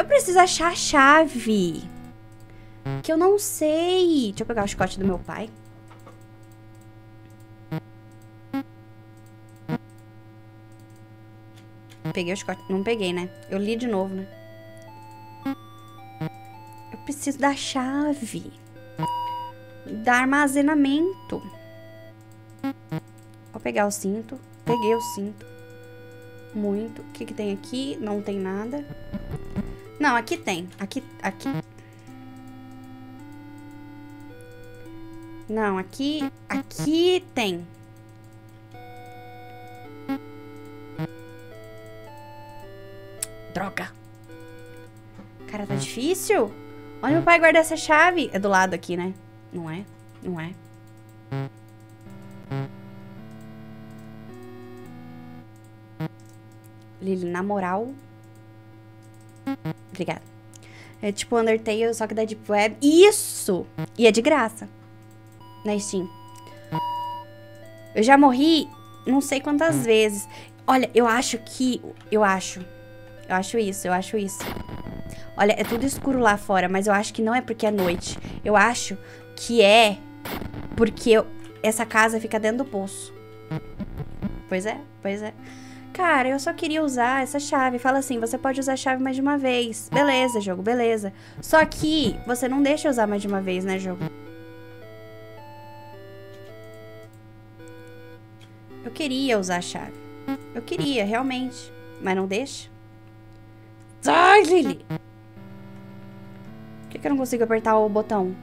Eu preciso achar a chave. Que eu não sei. Deixa eu pegar o chicote do meu pai. Peguei o chicote. Não peguei, né? Eu li de novo, né? Eu preciso da chave. Da armazenamento. Vou pegar o cinto. Peguei o cinto. Muito. O que que tem aqui? Não tem nada. Não, aqui tem. Aqui, aqui. Não, aqui, aqui tem. Droga. Cara, tá difícil. Onde meu pai guarda essa chave? É do lado aqui, né? Não é? Não é? Lili, na moral. Obrigada. É tipo Undertale, só que da Deep Web. Isso! E é de graça. Na Steam. Eu já morri não sei quantas vezes. Olha, eu acho que... Eu acho. Eu acho isso, eu acho isso. Olha, é tudo escuro lá fora, mas eu acho que não é porque é noite. Eu acho que é porque eu, essa casa fica dentro do poço. Pois é, pois é. Cara, eu só queria usar essa chave. Fala assim, você pode usar a chave mais de uma vez. Beleza, jogo, beleza. Só que você não deixa usar mais de uma vez, né, jogo? Eu queria usar a chave. Eu queria, realmente. Mas não deixa. Sai, Lily! Por que, que eu não consigo apertar o botão?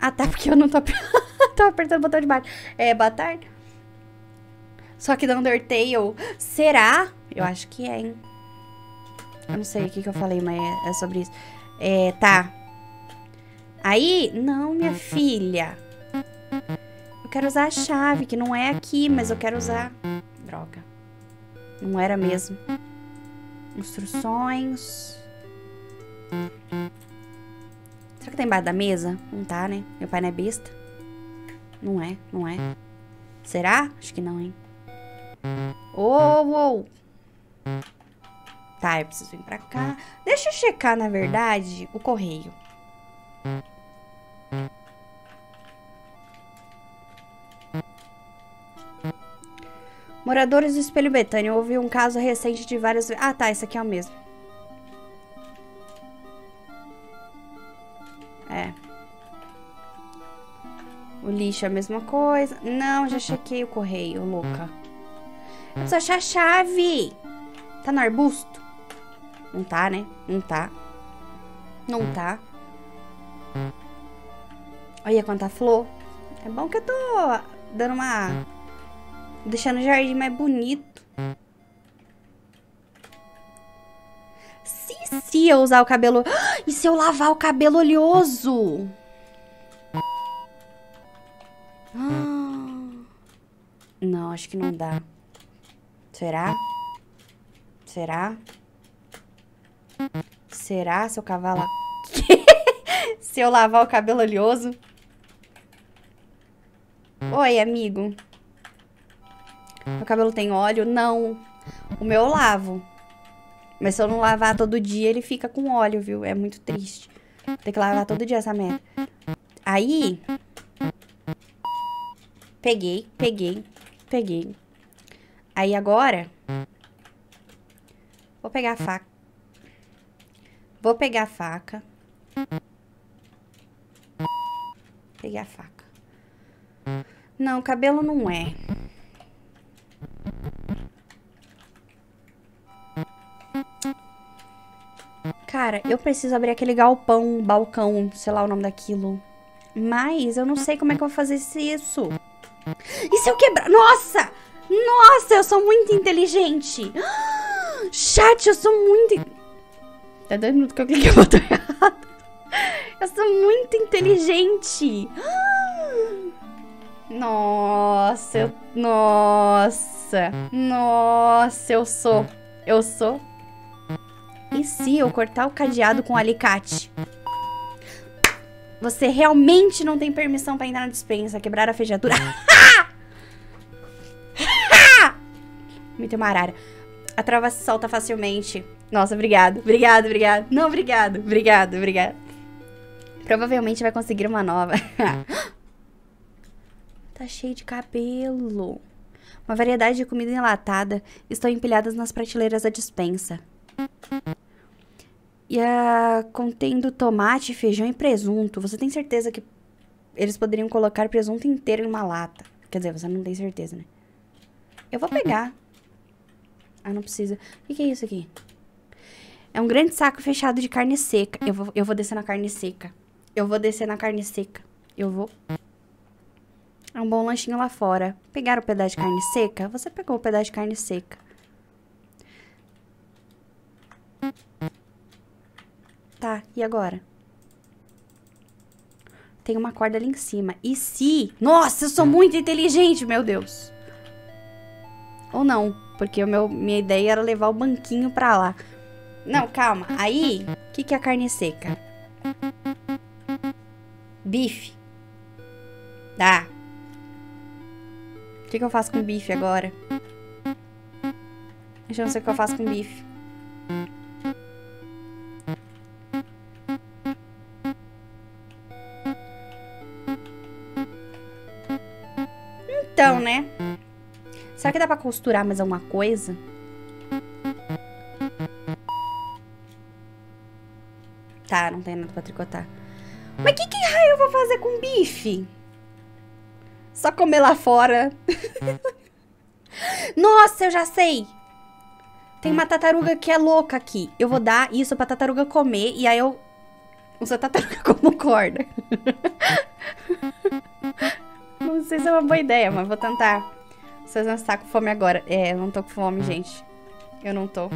Ah, tá, porque eu não tô, tô apertando o botão de baixo. É, boa tarde. Só que da Undertale, será? Eu acho que é, hein? Eu não sei o que, que eu falei, mas é, é sobre isso. É, tá. Aí, não, minha filha. Eu quero usar a chave, que não é aqui, mas eu quero usar... Droga. Não era mesmo. Instruções. Será que tá embaixo da mesa? Não tá, né? Meu pai não é besta. Não é, não é. Será? Acho que não, hein? Oh, oh. Tá, eu preciso vir pra cá. Deixa eu checar, na verdade, o correio. Moradores do Espelho Betânia. Houve um caso recente de várias... Ah, tá. Esse aqui é o mesmo. É. O lixo é a mesma coisa. Não, já chequei o correio, louca. Eu preciso achar a chave. Tá no arbusto? Não tá, né? Não tá. Não tá. Olha quanta flor. É bom que eu tô dando uma Deixando o jardim mais bonito. Se, se eu usar o cabelo... E se eu lavar o cabelo oleoso? Ah. Não, acho que não dá. Será? Será? Será, seu cavalo? se eu lavar o cabelo oleoso? Oi, amigo. Meu cabelo tem óleo? Não. O meu eu lavo. Mas se eu não lavar todo dia, ele fica com óleo, viu? É muito triste. Tem que lavar todo dia essa merda. Aí... Peguei, peguei, peguei. Aí agora... Vou pegar a faca. Vou pegar a faca. Pegar a faca. Não, cabelo não é. Cara, eu preciso abrir aquele galpão, balcão, sei lá o nome daquilo. Mas eu não sei como é que eu vou fazer isso. E se eu quebrar? Nossa! Nossa, eu sou muito inteligente. Chat, eu sou muito... É dois minutos que eu cliquei no botão errado. Eu sou muito inteligente. Nossa, eu... Nossa. Nossa, eu sou. Eu sou e se eu cortar o cadeado com alicate? Você realmente não tem permissão para entrar na dispensa, quebrar a fechadura. Tem uma arara. A trava se solta facilmente. Nossa, obrigado, obrigado, obrigado. Não, obrigado, obrigado, obrigado. Provavelmente vai conseguir uma nova. tá cheio de cabelo. Uma variedade de comida enlatada estão empilhadas nas prateleiras da dispensa. E a contendo tomate, feijão e presunto. Você tem certeza que eles poderiam colocar presunto inteiro em uma lata? Quer dizer, você não tem certeza, né? Eu vou pegar. Ah, não precisa. O que, que é isso aqui? É um grande saco fechado de carne seca. Eu vou, eu vou descer na carne seca. Eu vou descer na carne seca. Eu vou. É um bom lanchinho lá fora. Pegaram o pedaço de carne seca? Você pegou o pedaço de carne seca. Tá, e agora? Tem uma corda ali em cima. E se... Nossa, eu sou muito inteligente, meu Deus. Ou não, porque o meu, minha ideia era levar o banquinho pra lá. Não, calma. Aí, o que, que é a carne seca? Bife. Dá. O que, que eu faço com bife agora? Eu não sei o que eu faço com bife. Então, né? Será que dá pra costurar mais alguma coisa? Tá, não tem nada pra tricotar. Mas que, que raio eu vou fazer com bife? Só comer lá fora. Nossa, eu já sei. Tem uma tartaruga que é louca aqui. Eu vou dar isso pra tartaruga comer e aí eu uso a tartaruga como corda. Não sei se é uma boa ideia, mas vou tentar. Vocês não estão com fome agora. É, eu não tô com fome, gente. Eu não tô.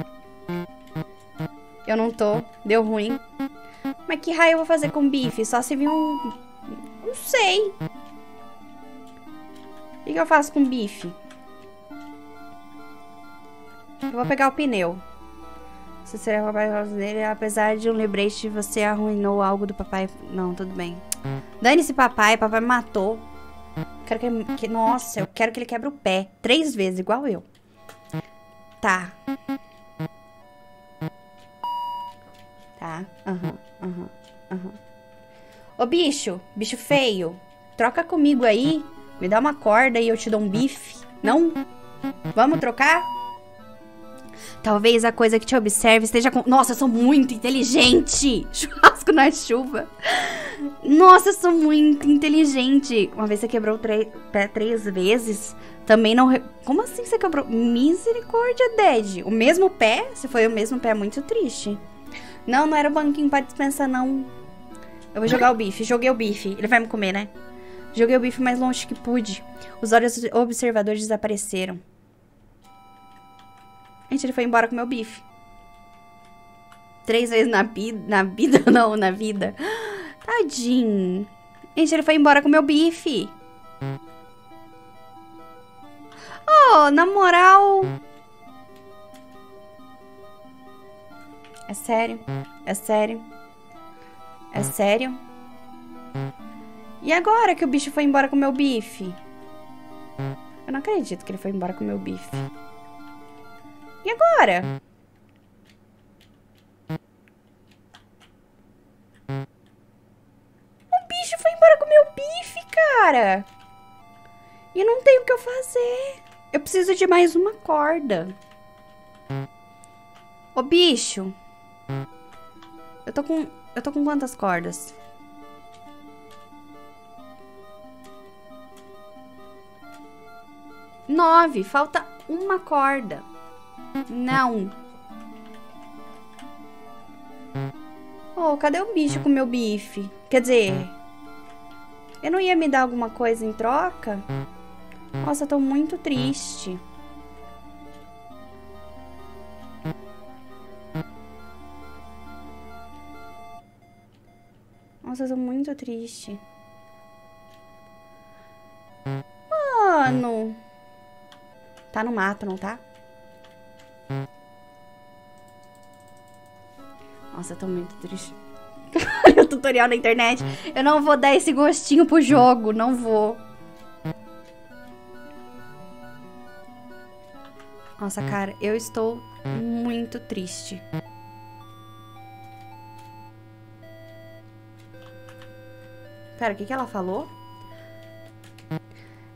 Eu não tô. Deu ruim. Mas que raio eu vou fazer com bife? Só se vir um... Não sei. O que, que eu faço com bife? Eu vou pegar o pneu. Você será o papai dele, apesar de um lembrete, você arruinou algo do papai. Não, tudo bem. Dane-se papai, papai matou. Quero que, que Nossa, eu quero que ele quebre o pé. Três vezes, igual eu. Tá. Tá. Aham, aham, aham. Ô, bicho. Bicho feio. Troca comigo aí. Me dá uma corda e eu te dou um bife. Não? Vamos trocar? Talvez a coisa que te observe esteja com... Nossa, eu sou muito inteligente! Churrasco na chuva. Nossa, eu sou muito inteligente. Uma vez você quebrou pé três vezes. Também não... Re... Como assim você quebrou? Misericórdia, Ded. O mesmo pé? Se foi o mesmo pé, muito triste. Não, não era o banquinho pra dispensar, não. Eu vou jogar o bife. Joguei o bife. Ele vai me comer, né? Joguei o bife mais longe que pude. Os olhos observadores desapareceram. Gente, ele foi embora com meu bife. Três vezes na, na vida, não, na vida. Tadinho. Gente, ele foi embora com meu bife. Oh, na moral... É sério? É sério? É sério? E agora que o bicho foi embora com meu bife? Eu não acredito que ele foi embora com meu bife. E agora? Foi embora com meu bife, cara. E não tem o que eu fazer. Eu preciso de mais uma corda. Ô, bicho. Eu tô com... Eu tô com quantas cordas? Nove. Falta uma corda. Não. Oh, cadê o bicho com meu bife? Quer dizer... Eu não ia me dar alguma coisa em troca? Nossa, eu tô muito triste. Nossa, eu tô muito triste. Mano. Tá no mato, não tá? Nossa, eu tô muito triste. Olha o tutorial na internet. Eu não vou dar esse gostinho pro jogo. Não vou. Nossa, cara, eu estou muito triste. Pera, o que, que ela falou?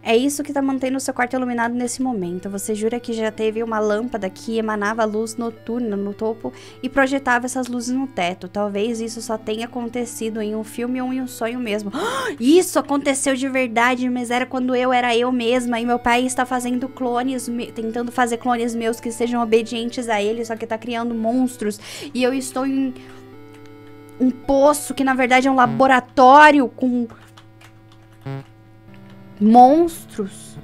É isso que tá mantendo o seu quarto iluminado nesse momento. Você jura que já teve uma lâmpada que emanava luz noturna no topo e projetava essas luzes no teto. Talvez isso só tenha acontecido em um filme ou em um sonho mesmo. Isso aconteceu de verdade, mas era quando eu era eu mesma e meu pai está fazendo clones, tentando fazer clones meus que sejam obedientes a ele, só que tá criando monstros. E eu estou em um poço que na verdade é um laboratório com monstros.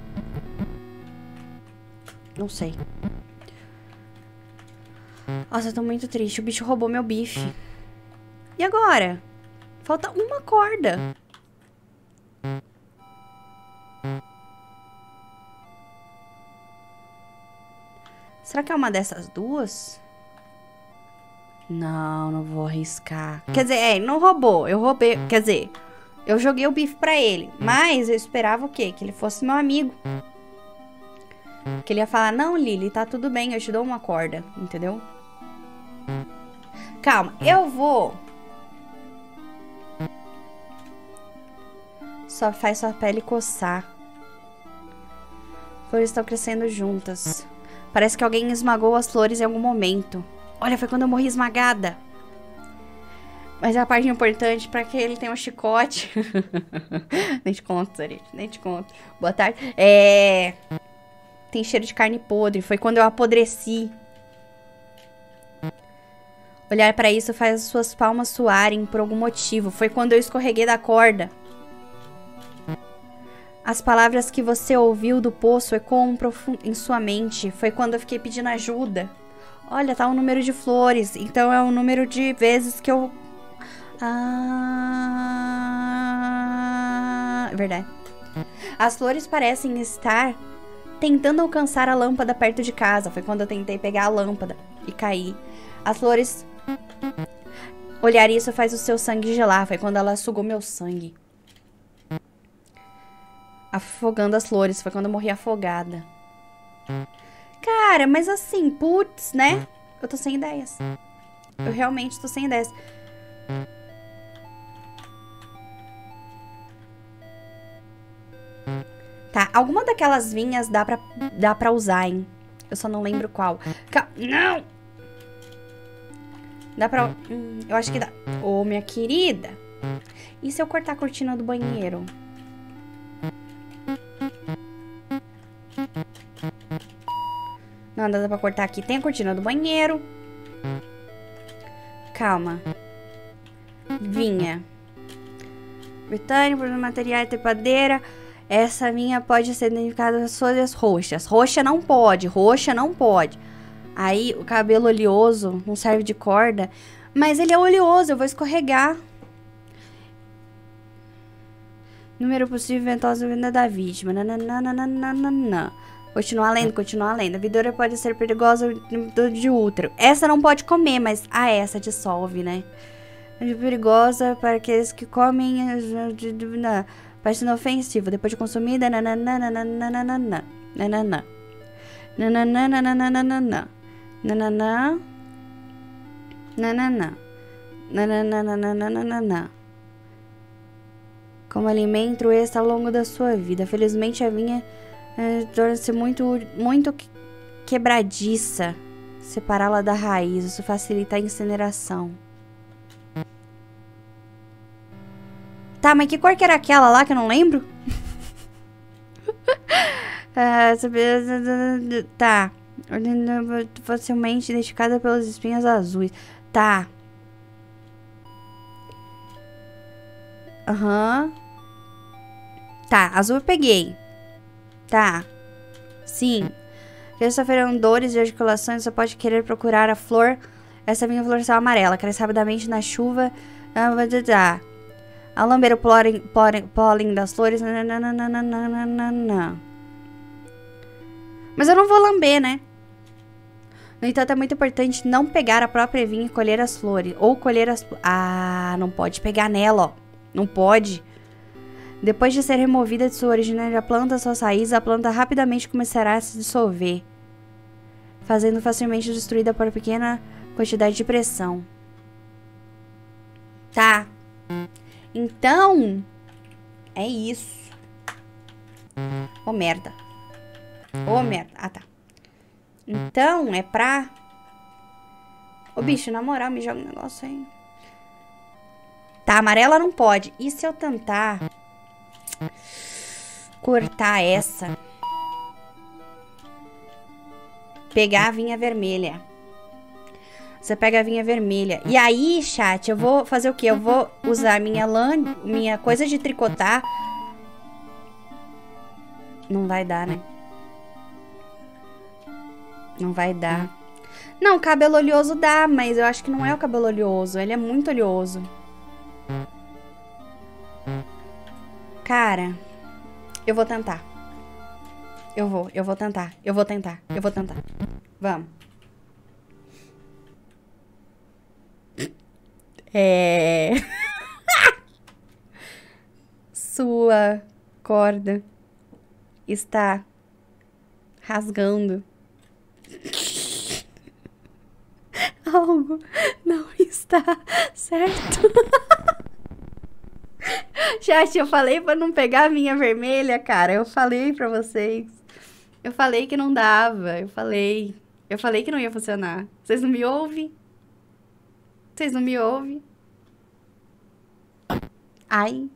Não sei. Nossa, eu tô muito triste. O bicho roubou meu bife. E agora? Falta uma corda. Será que é uma dessas duas? Não, não vou arriscar. Quer dizer, é, não roubou. Eu roubei. Quer dizer, eu joguei o bife para ele, mas eu esperava o quê? Que ele fosse meu amigo. Que ele ia falar: "Não, Lily, tá tudo bem, eu te dou uma corda", entendeu? Calma, eu vou Só faz sua pele coçar. Flores estão crescendo juntas. Parece que alguém esmagou as flores em algum momento. Olha, foi quando eu morri esmagada. Mas é a parte importante para que ele tenha um chicote. nem te conto, Zarete, nem te conto. Boa tarde. É. Tem cheiro de carne podre. Foi quando eu apodreci. Olhar para isso faz as suas palmas suarem por algum motivo. Foi quando eu escorreguei da corda. As palavras que você ouviu do poço ecoam em sua mente. Foi quando eu fiquei pedindo ajuda. Olha, tá o um número de flores. Então é o número de vezes que eu ah, verdade. As flores parecem estar tentando alcançar a lâmpada perto de casa. Foi quando eu tentei pegar a lâmpada e caí. As flores. Olhar isso faz o seu sangue gelar. Foi quando ela sugou meu sangue. Afogando as flores. Foi quando eu morri afogada. Cara, mas assim, putz, né? Eu tô sem ideias. Eu realmente tô sem ideias. Tá, alguma daquelas vinhas dá pra, dá pra usar, hein? Eu só não lembro qual. Cal não! Dá pra... Hum, eu acho que dá. Ô, minha querida. E se eu cortar a cortina do banheiro? Não, dá pra cortar aqui. Tem a cortina do banheiro. Calma. Vinha. Britânico, material, trepadeira. Essa vinha pode ser identificada as folhas roxas. Roxa não pode, roxa não pode. Aí o cabelo oleoso não serve de corda. Mas ele é oleoso, eu vou escorregar. Número possível ventosa vinda da vítima. Nananana. Continuar lendo, continuar lendo. A vidora pode ser perigosa de útero. Essa não pode comer, mas a ah, essa dissolve, né? Perigosa para aqueles que comem. Parte inofensiva. Depois de consumida. Nananana. Nananana. Nananana. Nananana. Nananana. Nananana. Como alimento extra ao longo da sua vida. Felizmente a vinha é, torna-se muito, muito quebradiça. Separá-la da raiz. Isso facilita a incineração. Tá, mas que cor que era aquela lá que eu não lembro? Ah, tá. Facilmente identificada pelas espinhas azuis. Tá. Aham. Uhum. Tá, azul eu peguei. Tá. Sim. Já sofreram dores de articulações, você pode querer procurar a flor. Essa minha flor amarela, cresce rapidamente na chuva. Ah, tá. Ao lamber o pólen, pólen das flores. Nananana. Mas eu não vou lamber, né? No entanto, é muito importante não pegar a própria vinha e colher as flores. Ou colher as. Ah, não pode pegar nela, ó. Não pode. Depois de ser removida de sua origem da planta, suas raízes, a planta rapidamente começará a se dissolver. fazendo facilmente destruída por pequena quantidade de pressão. Tá. Então, é isso. Ô, oh, merda. Ô, oh, merda. Ah, tá. Então, é pra... Ô, bicho, na moral, me joga um negócio aí. Tá, amarela não pode. E se eu tentar cortar essa? Pegar a vinha vermelha. Você pega a vinha vermelha. E aí, chat, eu vou fazer o quê? Eu vou usar minha lã, minha coisa de tricotar. Não vai dar, né? Não vai dar. Não, cabelo oleoso dá, mas eu acho que não é o cabelo oleoso. Ele é muito oleoso. Cara, eu vou tentar. Eu vou, eu vou tentar. Eu vou tentar. Eu vou tentar. Vamos. É. Sua corda está rasgando. Algo não está certo. Chat, eu falei pra não pegar a minha vermelha, cara. Eu falei pra vocês. Eu falei que não dava. Eu falei. Eu falei que não ia funcionar. Vocês não me ouvem? Vocês não me ouvem? Ai.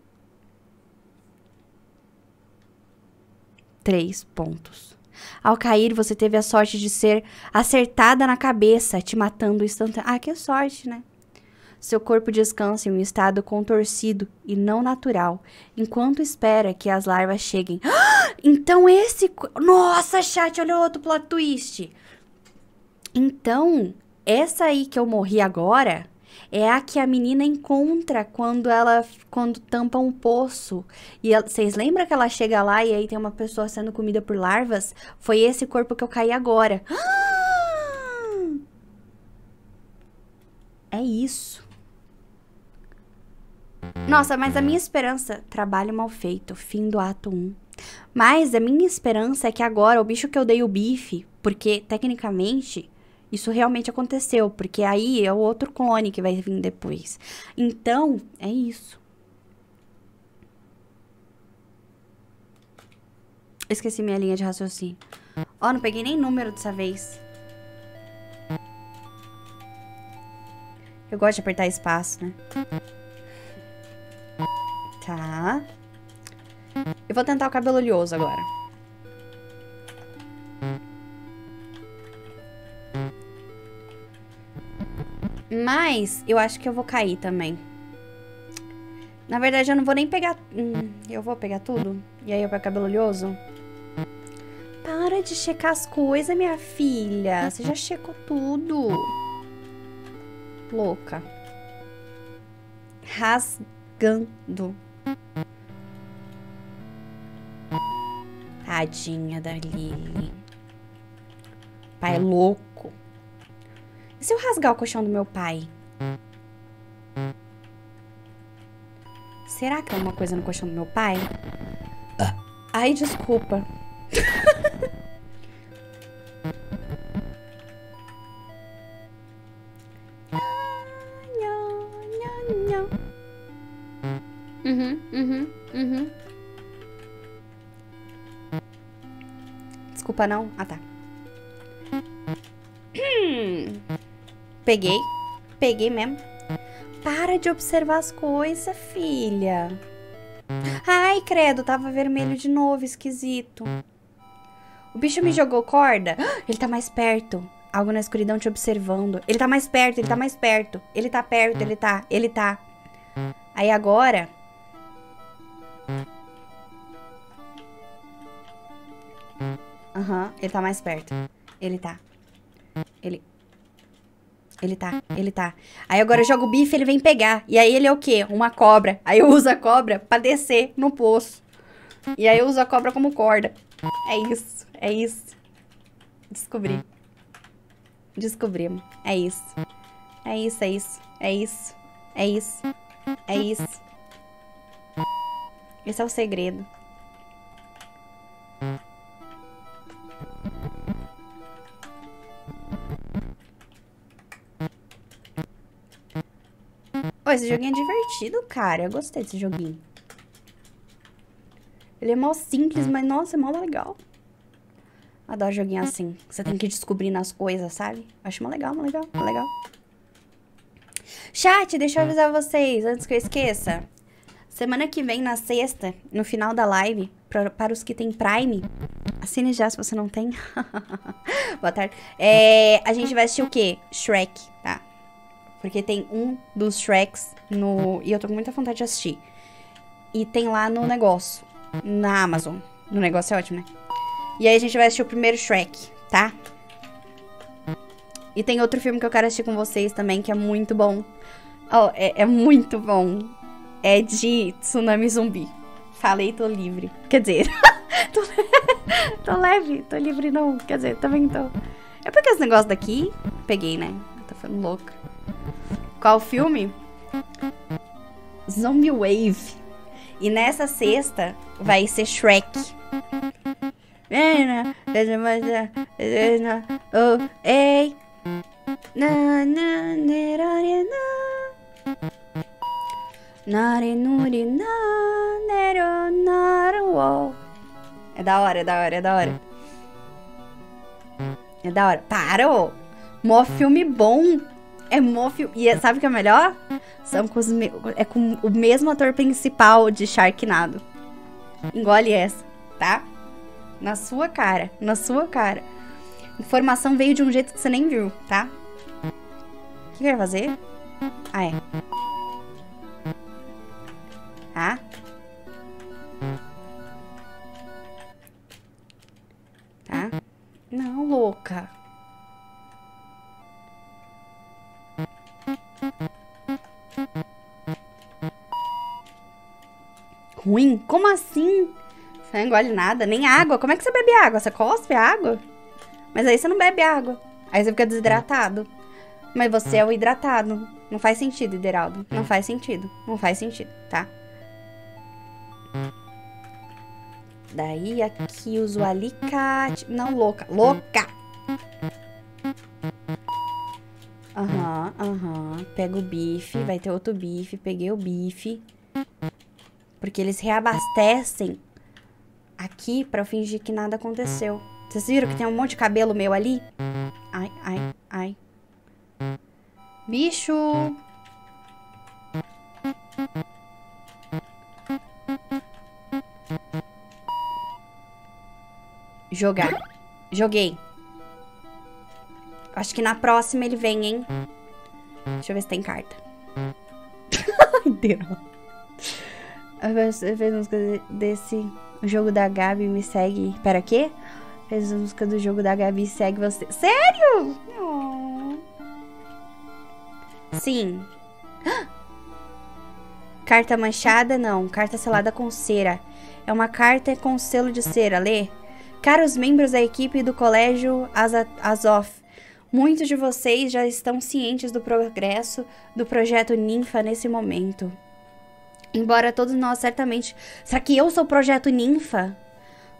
Três pontos. Ao cair, você teve a sorte de ser acertada na cabeça, te matando instantaneamente. Ah, que sorte, né? Seu corpo descansa em um estado contorcido e não natural, enquanto espera que as larvas cheguem. Então esse... Nossa, chat, olha o outro plot twist. Então, essa aí que eu morri agora é a que a menina encontra quando ela quando tampa um poço. E vocês lembram que ela chega lá e aí tem uma pessoa sendo comida por larvas? Foi esse corpo que eu caí agora. É isso. Nossa, mas a minha esperança, trabalho mal feito, fim do ato 1. Mas a minha esperança é que agora o bicho que eu dei o bife, porque tecnicamente isso realmente aconteceu, porque aí é o outro clone que vai vir depois. Então, é isso. Esqueci minha linha de raciocínio. Ó, oh, não peguei nem número dessa vez. Eu gosto de apertar espaço, né? Tá. Eu vou tentar o cabelo oleoso agora. Mas eu acho que eu vou cair também. Na verdade, eu não vou nem pegar... Hum, eu vou pegar tudo? E aí eu pego cabelo oleoso? Para de checar as coisas, minha filha. Você já checou tudo. Louca. Rasgando. Tadinha da Lily. Pai louco. E se eu rasgar o colchão do meu pai? Será que é uma coisa no colchão do meu pai? Ai, desculpa. Uhum, uhum, uhum. Desculpa não? Ah, tá. Peguei. Peguei mesmo. Para de observar as coisas, filha. Ai, credo, tava vermelho de novo, esquisito. O bicho me jogou corda. Ele tá mais perto. Algo na escuridão te observando. Ele tá mais perto, ele tá mais perto. Ele tá perto, ele tá, ele tá. Aí agora... Aham, uhum, ele tá mais perto. Ele tá. Ele... Ele tá, ele tá. Aí agora eu jogo o bife, ele vem pegar. E aí ele é o quê? Uma cobra. Aí eu uso a cobra pra descer no poço. E aí eu uso a cobra como corda. É isso, é isso. Descobri. Descobrimos. É isso. É isso, é isso. É isso. É isso. É isso. Esse é o segredo. Esse joguinho é divertido, cara. Eu gostei desse joguinho. Ele é mó simples, mas nossa, é mó legal. Adoro joguinho assim. Você tem que ir descobrindo as coisas, sabe? Acho mó legal, mó legal, mó legal. Chat, deixa eu avisar vocês, antes que eu esqueça. Semana que vem, na sexta, no final da live, pra, para os que têm Prime, assine já se você não tem. Boa tarde. É, a gente vai assistir o quê? Shrek, tá? Porque tem um dos Shreks no. E eu tô com muita vontade de assistir. E tem lá no negócio. Na Amazon. No negócio é ótimo, né? E aí a gente vai assistir o primeiro Shrek, tá? E tem outro filme que eu quero assistir com vocês também, que é muito bom. Oh, é, é muito bom é de tsunami zumbi. Falei, tô livre. Quer dizer, tô, tô, leve, tô livre não. Quer dizer, também tô. É porque esse negócio daqui, peguei, né? Tô ficando louca. Qual filme? Zombie Wave. E nessa sexta vai ser Shrek. É da hora, é da hora, é da hora. É da hora. Parou! Mó filme bom. É filme. E é, sabe o que é melhor? São com me... É com o mesmo ator principal de Sharknado. Engole essa, tá? Na sua cara. Na sua cara. Informação veio de um jeito que você nem viu, tá? O que vai fazer? Ah, é. Tá? Tá? Não, louca. Ruim? Como assim? Você não engole nada, nem água. Como é que você bebe água? Você cospe água? Mas aí você não bebe água. Aí você fica desidratado. Mas você é o hidratado. Não faz sentido, Hideraldo. Não faz sentido. Não faz sentido, tá? Daí aqui uso alicate. Não, louca. Louca! Aham, uhum, aham. Uhum. Pega o bife. Vai ter outro bife. Peguei o bife. Porque eles reabastecem aqui pra eu fingir que nada aconteceu. Vocês viram que tem um monte de cabelo meu ali? Ai, ai, ai. Bicho! Jogar. Joguei. Acho que na próxima ele vem, hein? Deixa eu ver se tem carta. Ai, Deus. Fez música desse jogo da Gabi me segue. Pera, quê? Fez música do jogo da Gabi segue você. Sério? Oh. Sim. Carta manchada? Não. Carta selada com cera. É uma carta com selo de cera. Lê. Caros membros da equipe do Colégio Azov, muitos de vocês já estão cientes do progresso do projeto Ninfa nesse momento. Embora todos nós certamente. Será que eu sou o projeto Ninfa?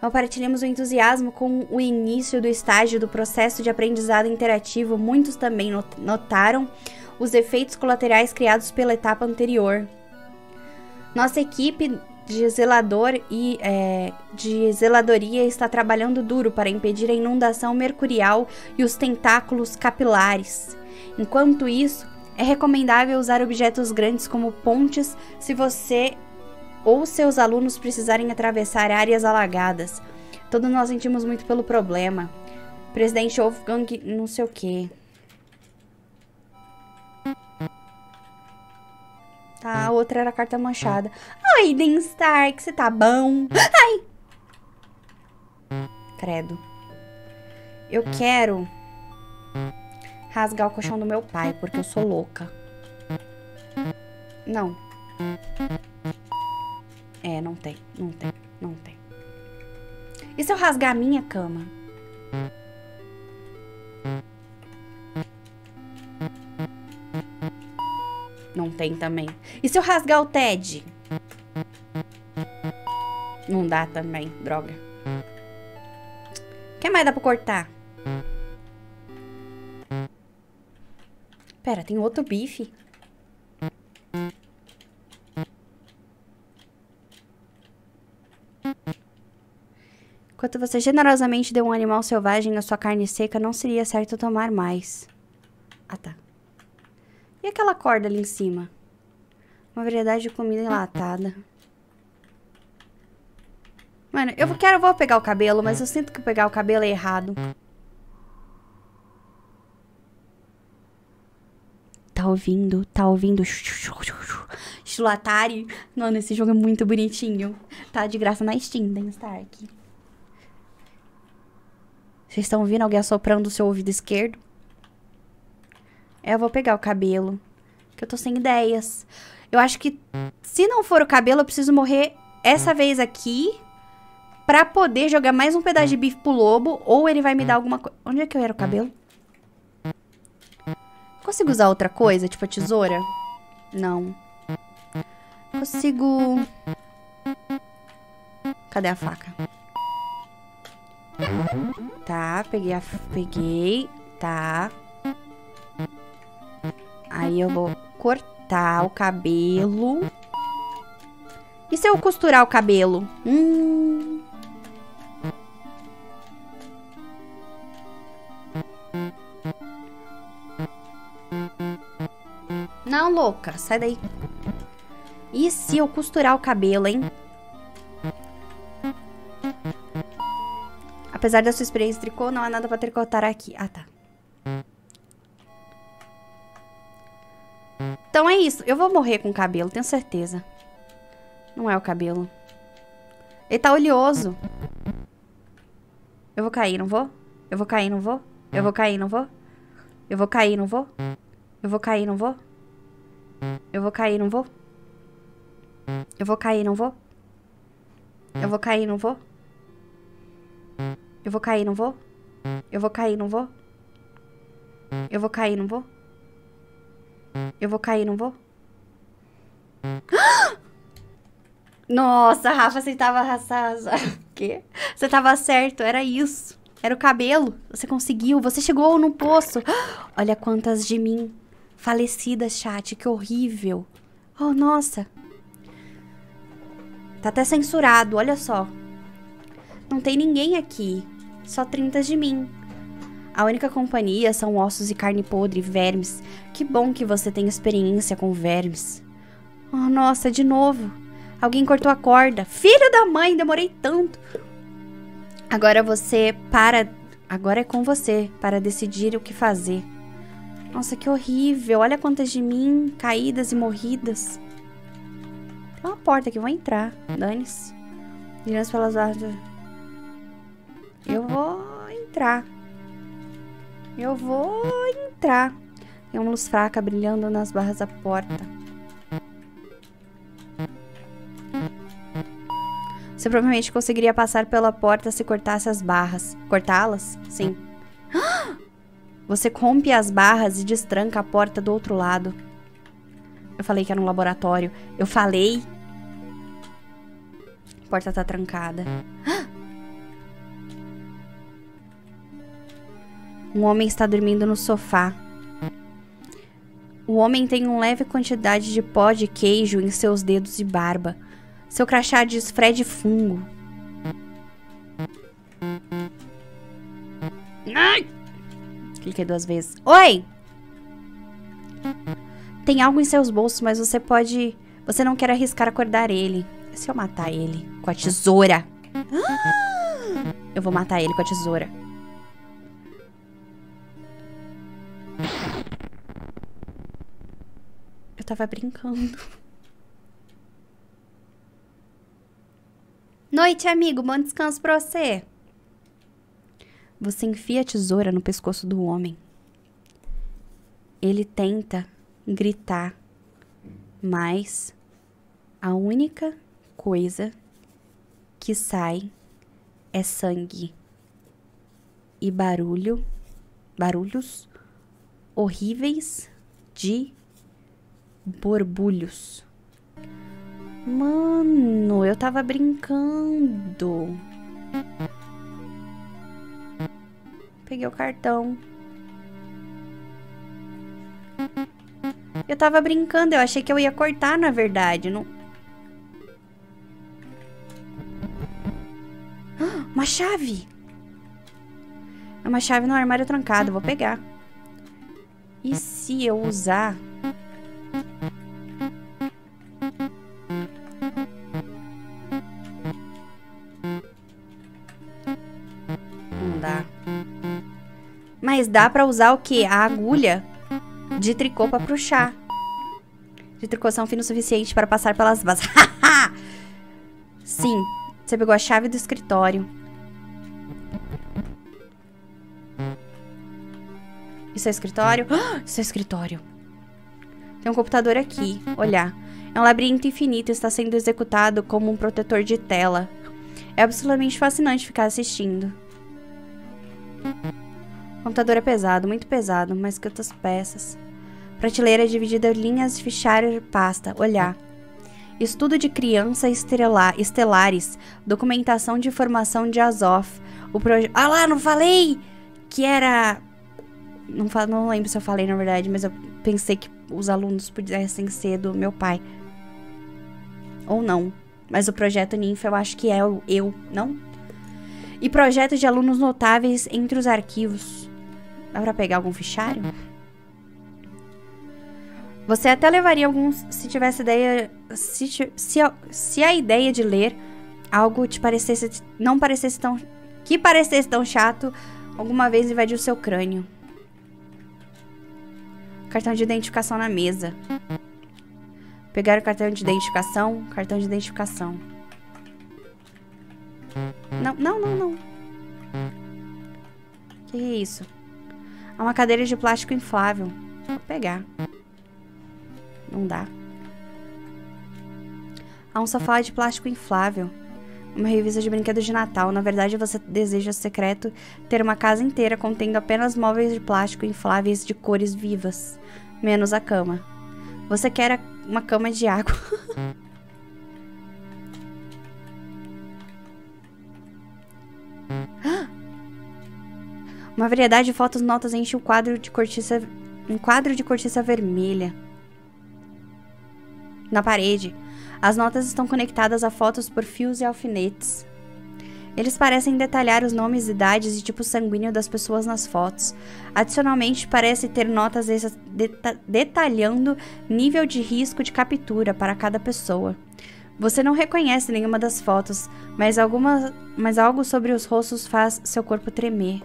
Compartilhamos o entusiasmo com o início do estágio do processo de aprendizado interativo. Muitos também notaram os efeitos colaterais criados pela etapa anterior. Nossa equipe de zelador e é, de zeladoria está trabalhando duro para impedir a inundação mercurial e os tentáculos capilares. Enquanto isso, é recomendável usar objetos grandes como pontes se você ou seus alunos precisarem atravessar áreas alagadas. Todos nós sentimos muito pelo problema. Presidente Wolfgang, não sei o que. Tá, a outra era a carta manchada. Ai, Den Stark, você tá bom? Ai! Credo. Eu quero rasgar o colchão do meu pai, porque eu sou louca. Não. É, não tem, não tem, não tem. E se eu rasgar a minha cama? Não tem também. E se eu rasgar o TED? Não dá também, droga. O que mais dá pra cortar? Pera, tem outro bife. Enquanto você generosamente deu um animal selvagem na sua carne seca, não seria certo tomar mais. Ah, tá. E aquela corda ali em cima? Uma variedade de comida enlatada. Mano, eu quero, vou pegar o cabelo, mas eu sinto que pegar o cabelo é errado. Tá ouvindo? Tá ouvindo? Estilo Atari. Mano, esse jogo é muito bonitinho. Tá de graça na Steam, Dan Stark. Vocês estão ouvindo alguém assoprando o seu ouvido esquerdo? É, eu vou pegar o cabelo. Que eu tô sem ideias. Eu acho que se não for o cabelo, eu preciso morrer essa vez aqui. Pra poder jogar mais um pedaço de bife pro lobo. Ou ele vai me dar alguma coisa. Onde é que eu era o cabelo? Consigo usar outra coisa? Tipo a tesoura? Não. Consigo... Cadê a faca? Tá, peguei a... Peguei. Tá. Aí eu vou cortar o cabelo. E se eu costurar o cabelo? Hum... Não, louca, sai daí. E se eu costurar o cabelo, hein? Apesar da sua experiência em tricô, não há nada pra tricotar aqui. Ah, tá. Então é isso. Eu vou morrer com o cabelo, tenho certeza. Não é o cabelo. Ele tá oleoso. Eu vou cair, não vou? Eu vou cair, não vou? Eu vou cair, não vou? Eu vou cair, não vou? Eu vou cair, não vou? Eu vou cair, não vou? Eu vou cair, não vou? Eu vou cair, não vou? Eu vou cair, não vou? Eu vou cair, não vou? Eu vou cair, não vou? Eu vou cair, não vou? Nossa, Rafa, você tava... Quê? Você tava certo, era isso. Era o cabelo. Você conseguiu, você chegou no poço. Olha quantas de mim falecidas, chat. Que horrível. Oh, nossa. Tá até censurado, olha só. Não tem ninguém aqui. Só 30 de mim. A única companhia são ossos e carne podre, vermes. Que bom que você tem experiência com vermes. Oh, nossa, de novo. Alguém cortou a corda. Filho da mãe, demorei tanto. Agora você para. Agora é com você para decidir o que fazer. Nossa, que horrível. Olha quantas de mim caídas e morridas. Tem uma porta aqui, vou entrar. Dane-se. Girando. Eu vou entrar. Eu vou entrar. Tem uma luz fraca brilhando nas barras da porta. Você provavelmente conseguiria passar pela porta se cortasse as barras. Cortá-las? Sim. Você rompe as barras e destranca a porta do outro lado. Eu falei que era um laboratório. Eu falei. A porta tá trancada. Um homem está dormindo no sofá. O homem tem uma leve quantidade de pó de queijo em seus dedos e barba. Seu crachá diz Fred Fungo. Ai! Cliquei duas vezes. Oi! Tem algo em seus bolsos, mas você pode... Você não quer arriscar acordar ele. E se eu matar ele com a tesoura? Eu vou matar ele com a tesoura. Tava brincando. Noite, amigo. Bom descanso pra você. Você enfia a tesoura no pescoço do homem. Ele tenta gritar, mas a única coisa que sai é sangue e barulho, barulhos horríveis de borbulhos. Mano, eu tava brincando. Peguei o cartão. Eu tava brincando, eu achei que eu ia cortar, na verdade. Não... Uma chave. É uma chave no armário trancado. Vou pegar. E se eu usar... Não dá. Mas dá pra usar o quê? A agulha de tricô pra puxar. De tricô são fino o suficiente para passar pelas bases. Sim, você pegou a chave do escritório. Isso é escritório? Isso é escritório. Tem um computador aqui. Olhar. É um labirinto infinito e está sendo executado como um protetor de tela. É absolutamente fascinante ficar assistindo. O computador é pesado, muito pesado, mas quantas peças. Prateleira dividida em linhas de fichário de pasta. Olhar. Estudo de criança estelar, estelares. Documentação de formação de Azov. O projeto. Ah lá, não falei! Que era. Não, não lembro se eu falei na verdade, mas eu pensei que os alunos pudessem ser do meu pai. Ou não. Mas o projeto Ninfa eu acho que é o eu, não? E projetos de alunos notáveis entre os arquivos. Dá pra pegar algum fichário? Você até levaria alguns se tivesse ideia. Se, se, se a ideia de ler algo te parecesse. Não parecesse tão. Que parecesse tão chato, alguma vez invadiu seu crânio. Cartão de identificação na mesa. Pegar o cartão de identificação. Cartão de identificação. Não, não, não, não. Que é isso? É uma cadeira de plástico inflável. Vou pegar. Não dá. Há um sofá de plástico inflável. Uma revista de brinquedos de Natal. Na verdade, você deseja secreto ter uma casa inteira contendo apenas móveis de plástico infláveis de cores vivas. Menos a cama. Você quer uma cama de água. Uma variedade de fotos notas enche um quadro de cortiça, um quadro de cortiça vermelha. Na parede, as notas estão conectadas a fotos por fios e alfinetes. Eles parecem detalhar os nomes, idades e tipo sanguíneo das pessoas nas fotos. Adicionalmente, parece ter notas deta detalhando nível de risco de captura para cada pessoa. Você não reconhece nenhuma das fotos, mas, alguma, mas algo sobre os rostos faz seu corpo tremer.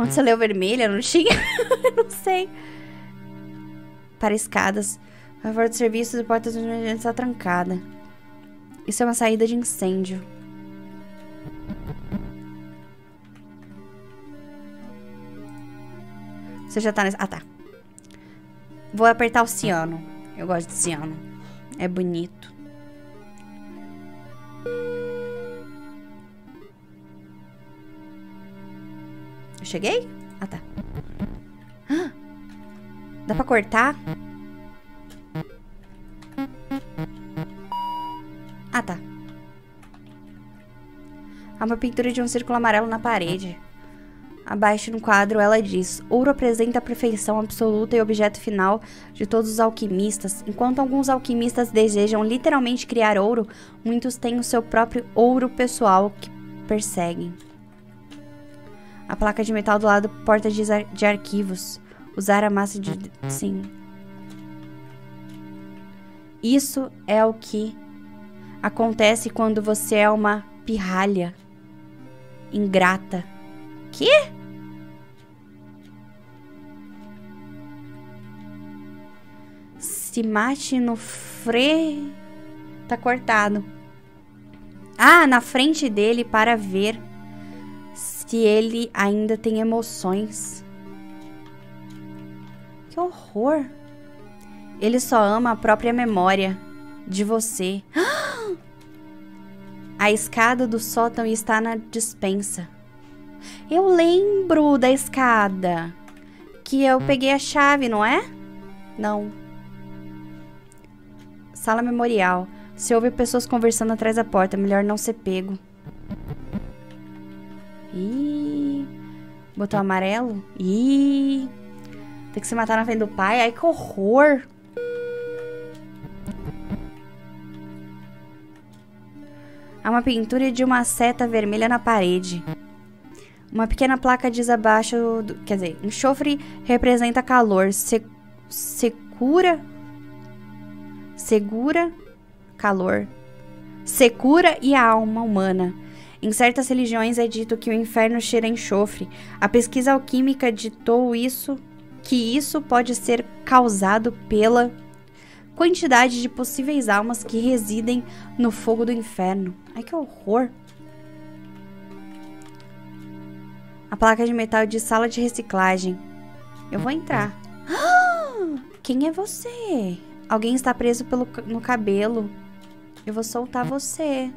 Onde você leu vermelha? Não tinha? não sei. Para escadas. A favor de serviços e portas de emergência está trancada. Isso é uma saída de incêndio. Você já tá nesse... Ah, tá. Vou apertar o ciano. Eu gosto de ciano. É bonito. Eu cheguei? Ah, tá. Ah, dá pra cortar? Ah, tá. Há uma pintura de um círculo amarelo na parede. Abaixo no quadro, ela diz: Ouro apresenta a perfeição absoluta e objeto final de todos os alquimistas. Enquanto alguns alquimistas desejam literalmente criar ouro, muitos têm o seu próprio ouro pessoal que perseguem. A placa de metal do lado, porta de, de arquivos. Usar a massa de. Sim. Isso é o que acontece quando você é uma pirralha. Ingrata. Que? Se mate no fre. Tá cortado. Ah, na frente dele para ver se ele ainda tem emoções. Que horror! Ele só ama a própria memória de você. A escada do sótão está na dispensa. Eu lembro da escada. Que eu peguei a chave, não é? Não. Sala memorial. Se ouve pessoas conversando atrás da porta, melhor não ser pego. Ih. Botou amarelo? Ih. Tem que se matar na frente do pai? Ai, que horror. Há uma pintura de uma seta vermelha na parede. Uma pequena placa diz abaixo... Do, quer dizer, enxofre representa calor. Se, secura... Segura... Calor. Secura e a alma humana. Em certas religiões é dito que o inferno cheira enxofre. A pesquisa alquímica ditou isso, que isso pode ser causado pela quantidade de possíveis almas que residem no fogo do inferno. Ai que horror! A placa de metal de sala de reciclagem. Eu vou entrar. Quem é você? Alguém está preso pelo, no cabelo. Eu vou soltar você.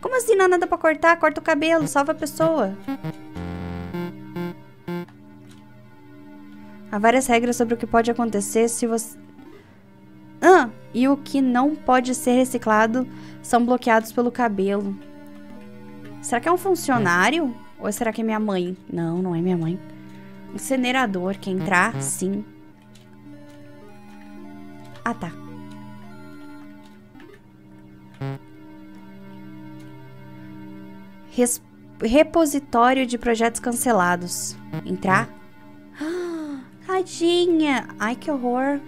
Como assim não há nada pra cortar? Corta o cabelo, salva a pessoa. Há várias regras sobre o que pode acontecer se você... Ah, e o que não pode ser reciclado são bloqueados pelo cabelo. Será que é um funcionário? Ou será que é minha mãe? Não, não é minha mãe. Incinerador. Quer entrar? Sim. Ah, tá. Res repositório de projetos cancelados. Entrar? tadinha! Ai, que horror.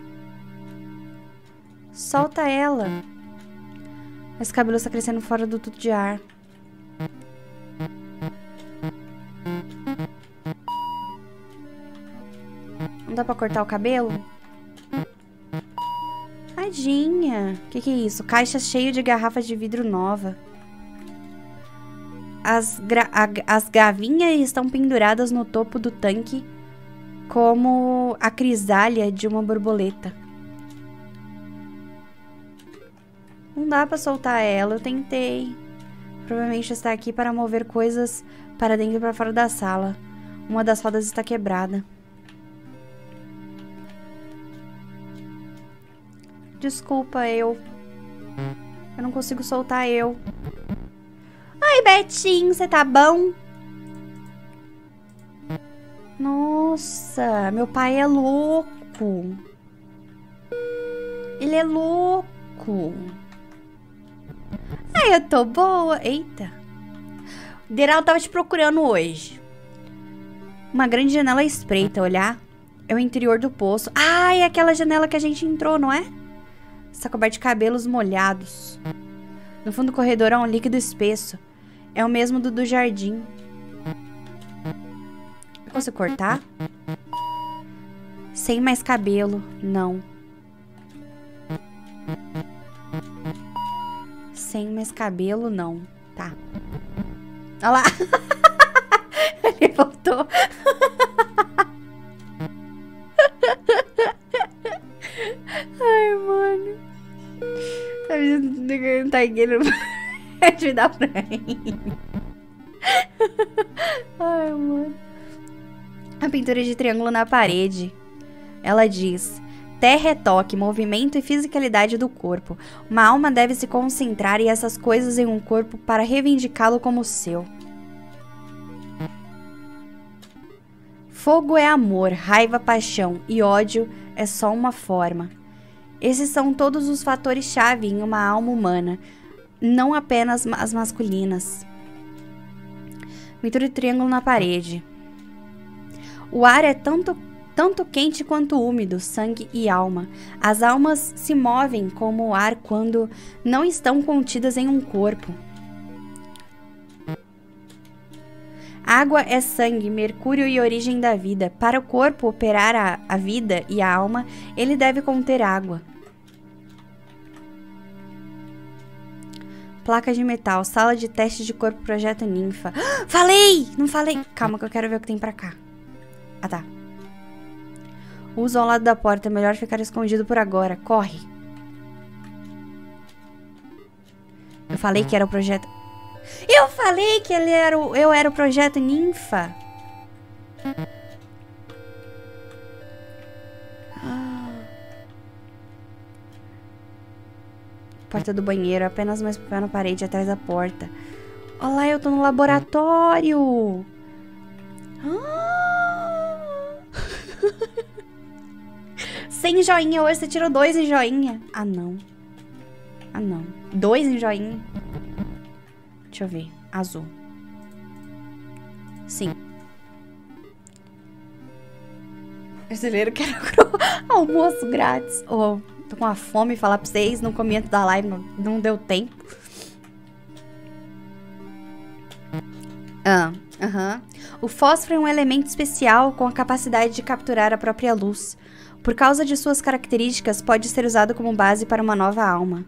Solta ela. Esse cabelo está crescendo fora do tudo de ar. Não dá pra cortar o cabelo? Tadinha. O que, que é isso? Caixa cheia de garrafas de vidro nova. As, as gavinhas estão penduradas no topo do tanque como a crisália de uma borboleta. Não dá para soltar ela, eu tentei. Provavelmente está aqui para mover coisas para dentro e para fora da sala. Uma das rodas está quebrada. Desculpa, eu. Eu não consigo soltar eu. Ai, Betinho, você tá bom? Nossa, meu pai é louco. Ele é louco. Ai, eu tô boa. Eita. O Deral tava te procurando hoje. Uma grande janela espreita, olhar. É o interior do poço. Ah, é aquela janela que a gente entrou, não é? Está coberto de cabelos molhados. No fundo do corredor há um líquido espesso. É o mesmo do do jardim. Posso cortar? Sem mais cabelo, não. Sem mais cabelo, não. Tá. Olha lá. Ele voltou. Ai, mano. Tá me tá pra mim. Ai, mano. A pintura de triângulo na parede. Ela diz: Terra é toque, movimento e fisicalidade do corpo. Uma alma deve se concentrar em essas coisas em um corpo para reivindicá-lo como seu. Fogo é amor, raiva, paixão e ódio é só uma forma. Esses são todos os fatores-chave em uma alma humana, não apenas as masculinas. Pintura de triângulo na parede. O ar é tanto, tanto quente quanto úmido, sangue e alma. As almas se movem como o ar quando não estão contidas em um corpo. Água é sangue, mercúrio e origem da vida. Para o corpo operar a, a vida e a alma, ele deve conter água. Placa de metal, sala de teste de corpo, projeto ninfa. Falei! Não falei! Calma que eu quero ver o que tem pra cá. Ah, tá. Usa ao lado da porta, é melhor ficar escondido por agora. Corre! Eu falei que era o projeto... Eu falei que ele era o, eu era o projeto ninfa. Ah. Porta do banheiro, apenas mais papel na parede atrás da porta. Olá, eu tô no laboratório. Ah. Sem joinha, hoje você tirou dois em joinha. Ah, não. Ah, não. Dois em joinha. Deixa eu ver. Azul. Sim. Brasileiro quer almoço grátis. Oh, tô com uma fome falar pra vocês. No começo da live não, não deu tempo. Ah, aham. O fósforo é um elemento especial com a capacidade de capturar a própria luz. Por causa de suas características, pode ser usado como base para uma nova alma.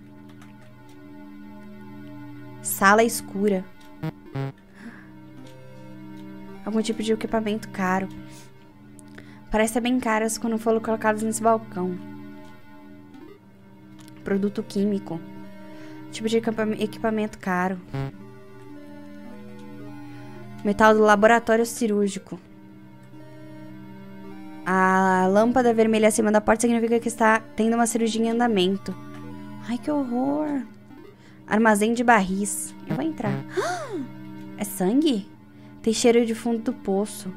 Sala escura. Algum tipo de equipamento caro. Parece ser bem caras quando foram colocados nesse balcão. Produto químico. Tipo de equipamento caro. Metal do laboratório cirúrgico. A lâmpada vermelha acima da porta significa que está tendo uma cirurgia em andamento. Ai, que horror. Armazém de barris. Eu vou entrar. É sangue? Tem cheiro de fundo do poço.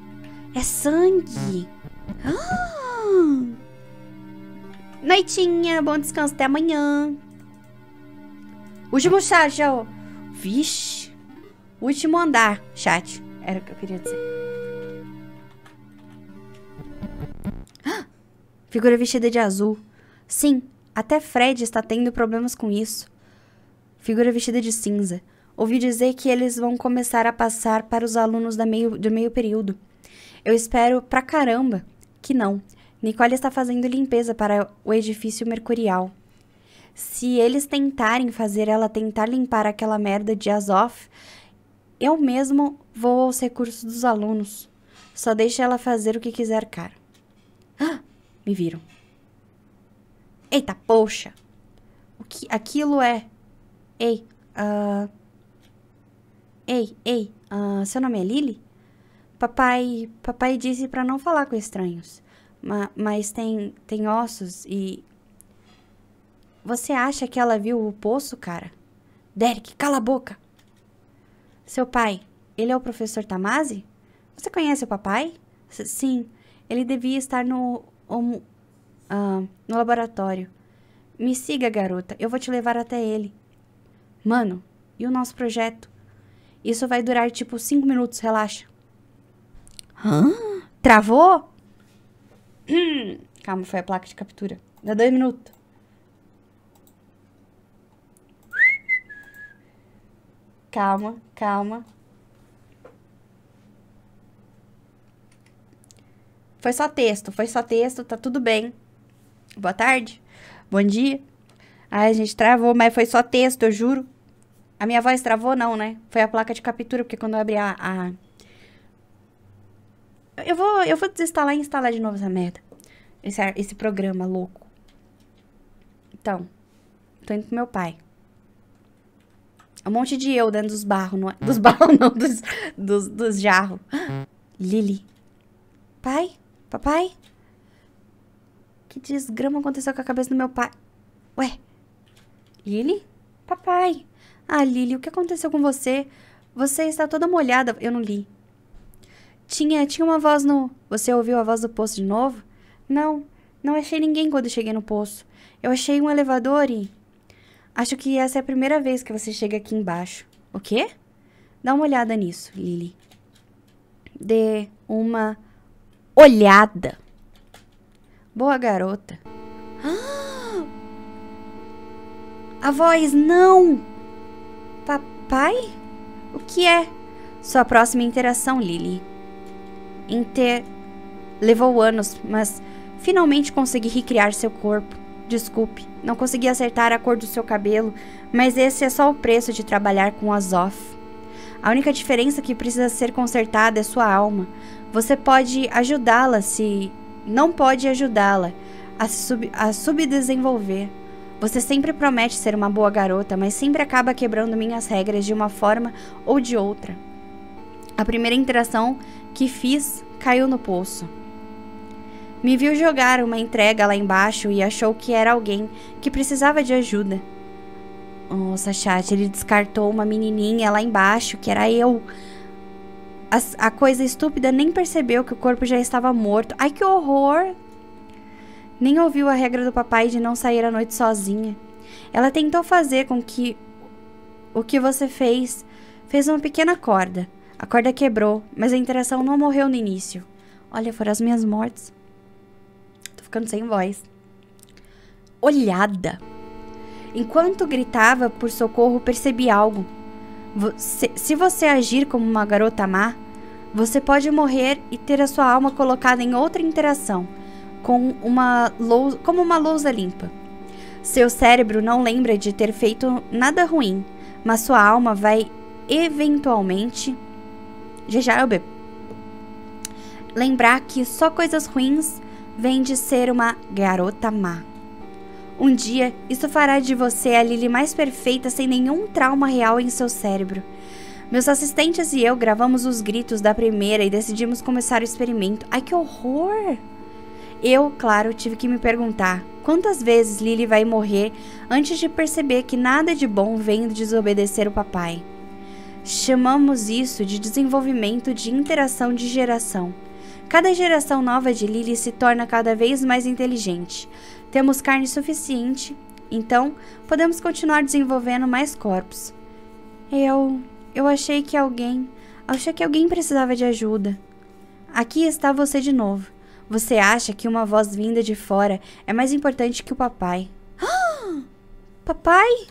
É sangue. Noitinha, bom descanso, até amanhã. Último chat, já. Vixe. Último andar, chat. Era o que eu queria dizer. Figura vestida de azul. Sim, até Fred está tendo problemas com isso. Figura vestida de cinza. Ouvi dizer que eles vão começar a passar para os alunos da meio, do meio período. Eu espero pra caramba que não. Nicole está fazendo limpeza para o edifício mercurial. Se eles tentarem fazer ela tentar limpar aquela merda de Azof, eu mesmo vou aos recursos dos alunos. Só deixa ela fazer o que quiser, cara. Ah, me viram. Eita, poxa. O que aquilo é? Ei, uh... Ei, ei, uh, seu nome é Lily? Papai, papai disse para não falar com estranhos. Ma mas tem, tem ossos e. Você acha que ela viu o poço, cara? Derek, cala a boca! Seu pai, ele é o professor Tamasi? Você conhece o papai? S sim, ele devia estar no. Um, uh, no laboratório. Me siga, garota, eu vou te levar até ele. Mano, e o nosso projeto? Isso vai durar tipo 5 minutos, relaxa. Hã? Travou? Calma, foi a placa de captura. Dá dois minutos. Calma, calma. Foi só texto, foi só texto, tá tudo bem. Boa tarde, bom dia. Ai, a gente travou, mas foi só texto, eu juro. A minha voz travou, não, né? Foi a placa de captura, porque quando eu abri a, a eu vou, eu vou desinstalar e instalar de novo essa merda. Esse, esse programa louco. Então, tô indo com meu pai. Um monte de eu dentro dos barros, não é? Dos barros, não, dos, dos, dos jarros. Lily. Pai? Papai? Que desgrama aconteceu com a cabeça do meu pai? Ué? Lily? Papai. Ah, Lily, o que aconteceu com você? Você está toda molhada. Eu não li. Tinha, tinha uma voz no. Você ouviu a voz do poço de novo? Não, não achei ninguém quando cheguei no poço. Eu achei um elevador e. Acho que essa é a primeira vez que você chega aqui embaixo. O quê? Dá uma olhada nisso, Lily. Dê uma olhada. Boa garota. A voz, não! Papai? O que é? Sua próxima interação, Lily. Inter levou anos, mas finalmente consegui recriar seu corpo. Desculpe, não consegui acertar a cor do seu cabelo, mas esse é só o preço de trabalhar com Azof. A única diferença que precisa ser consertada é sua alma. Você pode ajudá-la se não pode ajudá-la a, sub a subdesenvolver. Você sempre promete ser uma boa garota, mas sempre acaba quebrando minhas regras de uma forma ou de outra. A primeira interação que fiz caiu no poço. Me viu jogar uma entrega lá embaixo e achou que era alguém que precisava de ajuda. Nossa, chat, ele descartou uma menininha lá embaixo, que era eu. A, a, coisa estúpida nem percebeu que o corpo já estava morto. Ai, que horror! Nem ouviu a regra do papai de não sair à noite sozinha. Ela tentou fazer com que o que você fez fez uma pequena corda. A corda quebrou, mas a interação não morreu no início. Olha, foram as minhas mortes. Tô ficando sem voz. Olhada. Enquanto gritava por socorro, percebi algo. Você, se você agir como uma garota má, você pode morrer e ter a sua alma colocada em outra interação, com uma lousa, como uma lousa limpa. Seu cérebro não lembra de ter feito nada ruim, mas sua alma vai eventualmente. Bebo. Lembrar que só coisas ruins vêm de ser uma garota má. Um dia, isso fará de você a Lily mais perfeita sem nenhum trauma real em seu cérebro. Meus assistentes e eu gravamos os gritos da primeira e decidimos começar o experimento. Ai, que horror! Eu, claro, tive que me perguntar quantas vezes Lily vai morrer antes de perceber que nada de bom vem de desobedecer o papai. Chamamos isso de desenvolvimento de interação de geração. Cada geração nova de Lily se torna cada vez mais inteligente. Temos carne suficiente, então podemos continuar desenvolvendo mais corpos. Eu. Eu achei que alguém. Achei que alguém precisava de ajuda. Aqui está você de novo. Você acha que uma voz vinda de fora é mais importante que o papai. papai?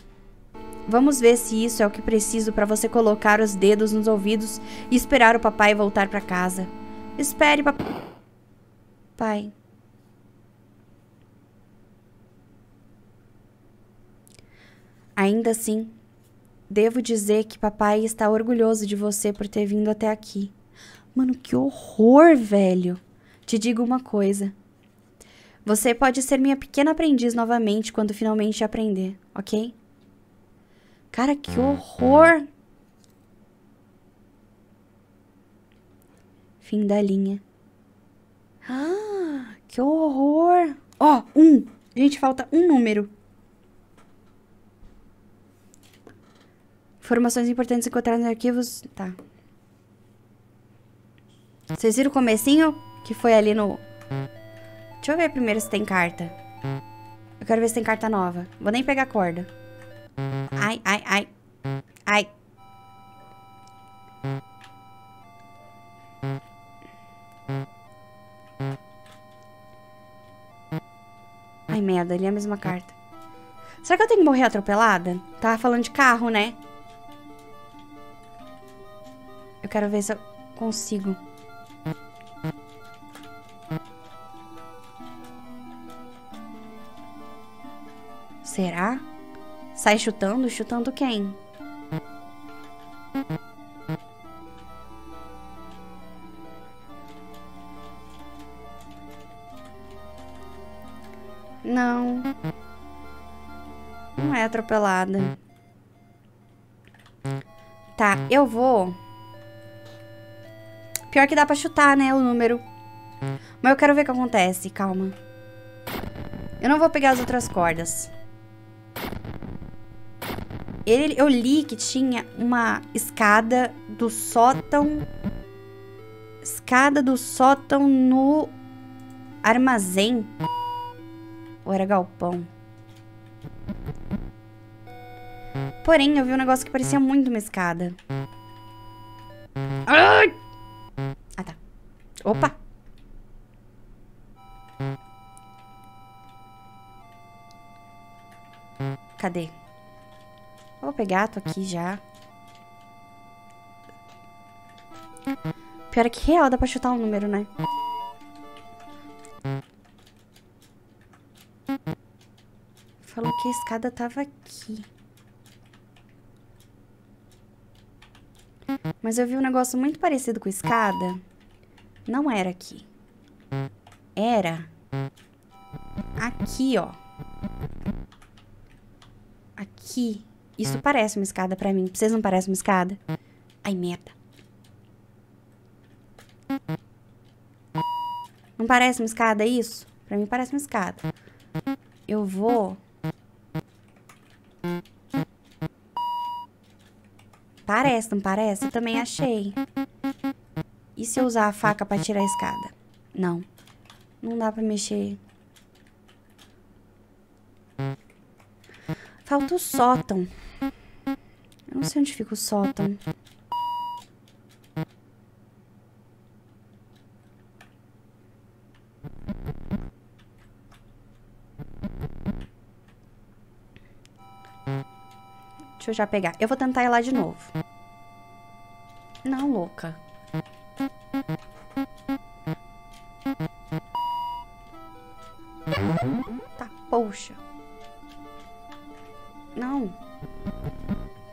Vamos ver se isso é o que preciso para você colocar os dedos nos ouvidos e esperar o papai voltar para casa. Espere, papai. Pai. Ainda assim, devo dizer que papai está orgulhoso de você por ter vindo até aqui. Mano, que horror, velho. Te digo uma coisa. Você pode ser minha pequena aprendiz novamente quando finalmente aprender, ok? Cara, que horror! Fim da linha. Ah, que horror! Ó, oh, um! Gente, falta um número. Informações importantes encontradas nos arquivos. Tá. Vocês viram o comecinho? Que foi ali no... Deixa eu ver primeiro se tem carta. Eu quero ver se tem carta nova. Vou nem pegar corda. Ai, ai, ai. Ai. Ai, merda, ali é a mesma carta. Será que eu tenho que morrer atropelada? Tava falando de carro, né? Eu quero ver se eu consigo. Será? Sai chutando? Chutando quem? Não. Não é atropelada. Tá, eu vou. Pior que dá pra chutar, né, o número. Mas eu quero ver o que acontece, calma. Eu não vou pegar as outras cordas. Ele, eu li que tinha uma escada do sótão. Escada do sótão no armazém. Ou era galpão? Porém, eu vi um negócio que parecia muito uma escada. Ai! Ah, tá. Opa! Cadê? Vou pegar, tô aqui já. Pior é que real dá pra chutar um número, né? Falou que a escada tava aqui. Mas eu vi um negócio muito parecido com escada. Não era aqui. Era aqui, ó. Aqui. Isso parece uma escada pra mim. Pra vocês não parece uma escada? Ai, merda. Não parece uma escada isso? Pra mim parece uma escada. Eu vou... Parece, não parece? Eu também achei. E se eu usar a faca pra tirar a escada? Não. Não dá pra mexer. Falta o sótão. Não sei onde fica o sótão. Deixa eu já pegar. Eu vou tentar ir lá de novo. Não, louca.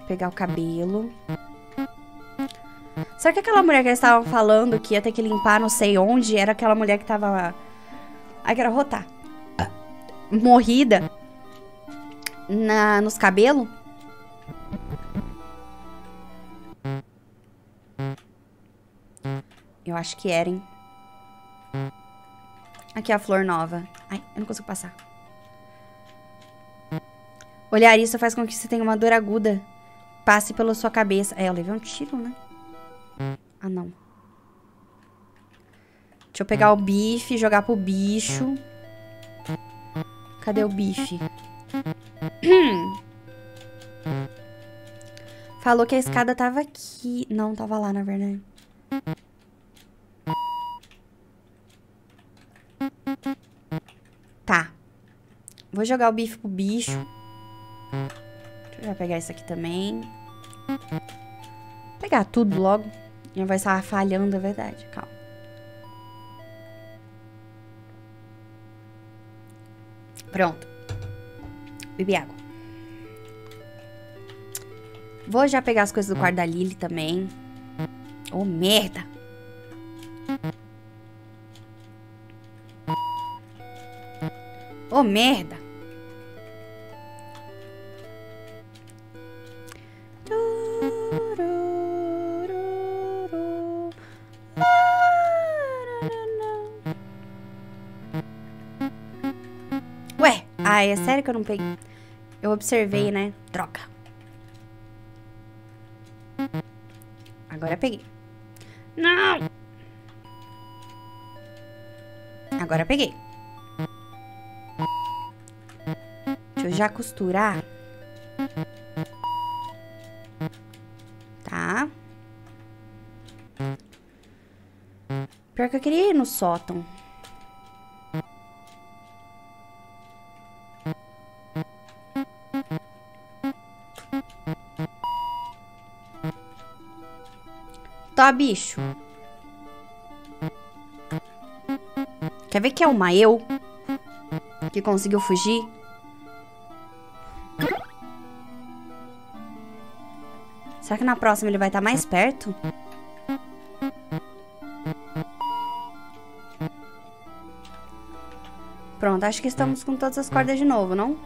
Pegar o cabelo. Será que aquela mulher que eles estavam falando que ia ter que limpar não sei onde era aquela mulher que tava? Ai, quero rotar. Morrida. Na, nos cabelos? Eu acho que era, hein? Aqui é a flor nova. Ai, eu não consigo passar. Olhar isso faz com que você tenha uma dor aguda. Passe pela sua cabeça. É, eu levei um tiro, né? Ah, não. Deixa eu pegar o bife, jogar pro bicho. Cadê o bife? Falou que a escada tava aqui. Não, tava lá, na verdade. Tá. Vou jogar o bife pro bicho. Deixa eu já pegar isso aqui também. Pegar tudo logo. Já vai estar falhando, é verdade. Calma. Pronto. Bebi água. Vou já pegar as coisas do quarto da Lily também. Oh, merda. Oh, merda. Ai, é sério que eu não peguei? Eu observei, né? Droga. Agora peguei. Não! Agora peguei. Deixa eu já costurar. Tá. Pior que eu queria ir no sótão. Tá, bicho. Quer ver que é uma eu? Que conseguiu fugir? Será que na próxima ele vai estar mais perto? Pronto, acho que estamos com todas as cordas de novo, não?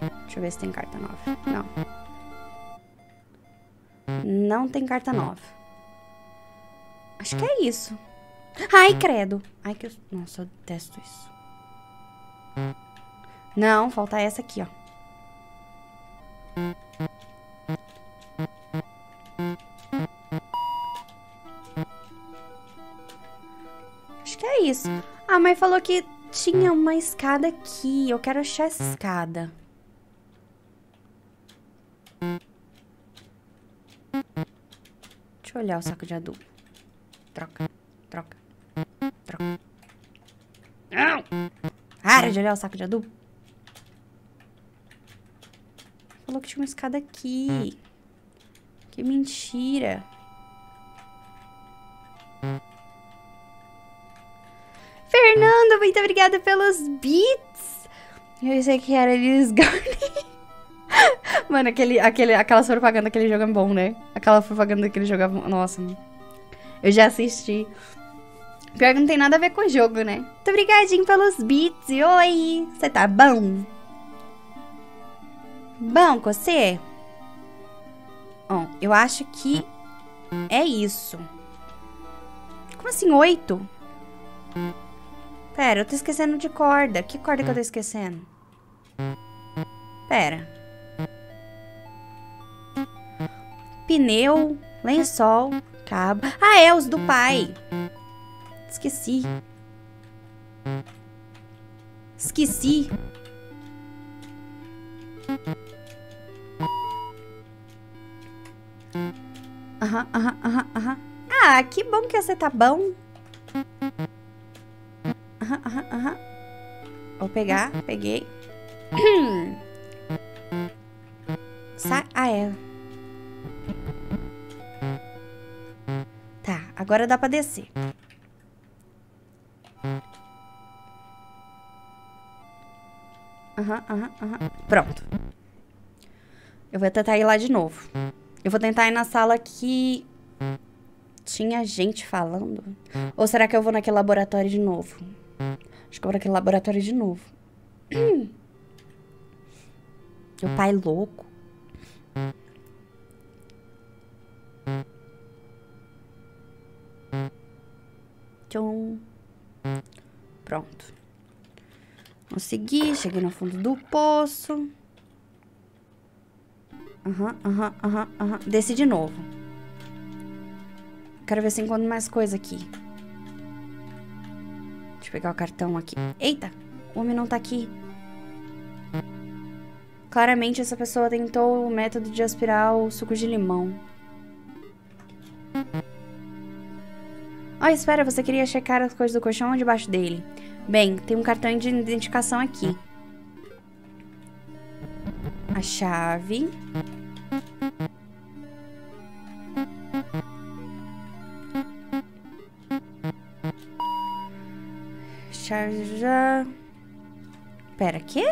Deixa eu ver se tem carta nova. Não. Não tem carta nova. Acho que é isso. Ai, credo. Ai, que eu... Nossa, eu detesto isso. Não, falta essa aqui, ó. Acho que é isso. A mãe falou que tinha uma escada aqui. Eu quero achar essa escada. Olhar o saco de adubo. Troca, troca, troca. Não! Para de olhar o saco de adubo. Falou que tinha uma escada aqui. Que mentira. Fernando, muito obrigada pelos beats. Eu sei que era Liz Garney. Mano, aquele, aquele, aquela propaganda daquele jogo é bom, né? Aquela propaganda daquele jogo é bom. Nossa, mano. Eu já assisti. Pior que não tem nada a ver com o jogo, né? Muito obrigadinho pelos beats. Oi! Você tá bom? Bom com você? Bom, eu acho que é isso. Como assim, oito? Pera, eu tô esquecendo de corda. Que corda que eu tô esquecendo? Pera. Pneu, lençol, cabo. Ah, é, os do pai. Esqueci. Esqueci. Aham, aham, aham, aham. Ah, que bom que você tá bom. Aham, aham, aham. Vou pegar, peguei. Sai. Ah, é. Agora dá pra descer. Aham, aham, aham. Pronto. Eu vou tentar ir lá de novo. Eu vou tentar ir na sala que tinha gente falando. Ou será que eu vou naquele laboratório de novo? Acho que eu vou naquele laboratório de novo. Meu pai louco. Tchum. Pronto. Consegui, cheguei no fundo do poço. Aham, aham, aham, aham. Desci de novo. Quero ver se encontro mais coisa aqui. Deixa eu pegar o cartão aqui. Eita, o homem não tá aqui. Claramente essa pessoa tentou o método de aspirar o suco de limão. Oh, espera, você queria checar as coisas do colchão ou debaixo dele? Bem, tem um cartão de identificação aqui. A chave. Chave já... Pera, quê?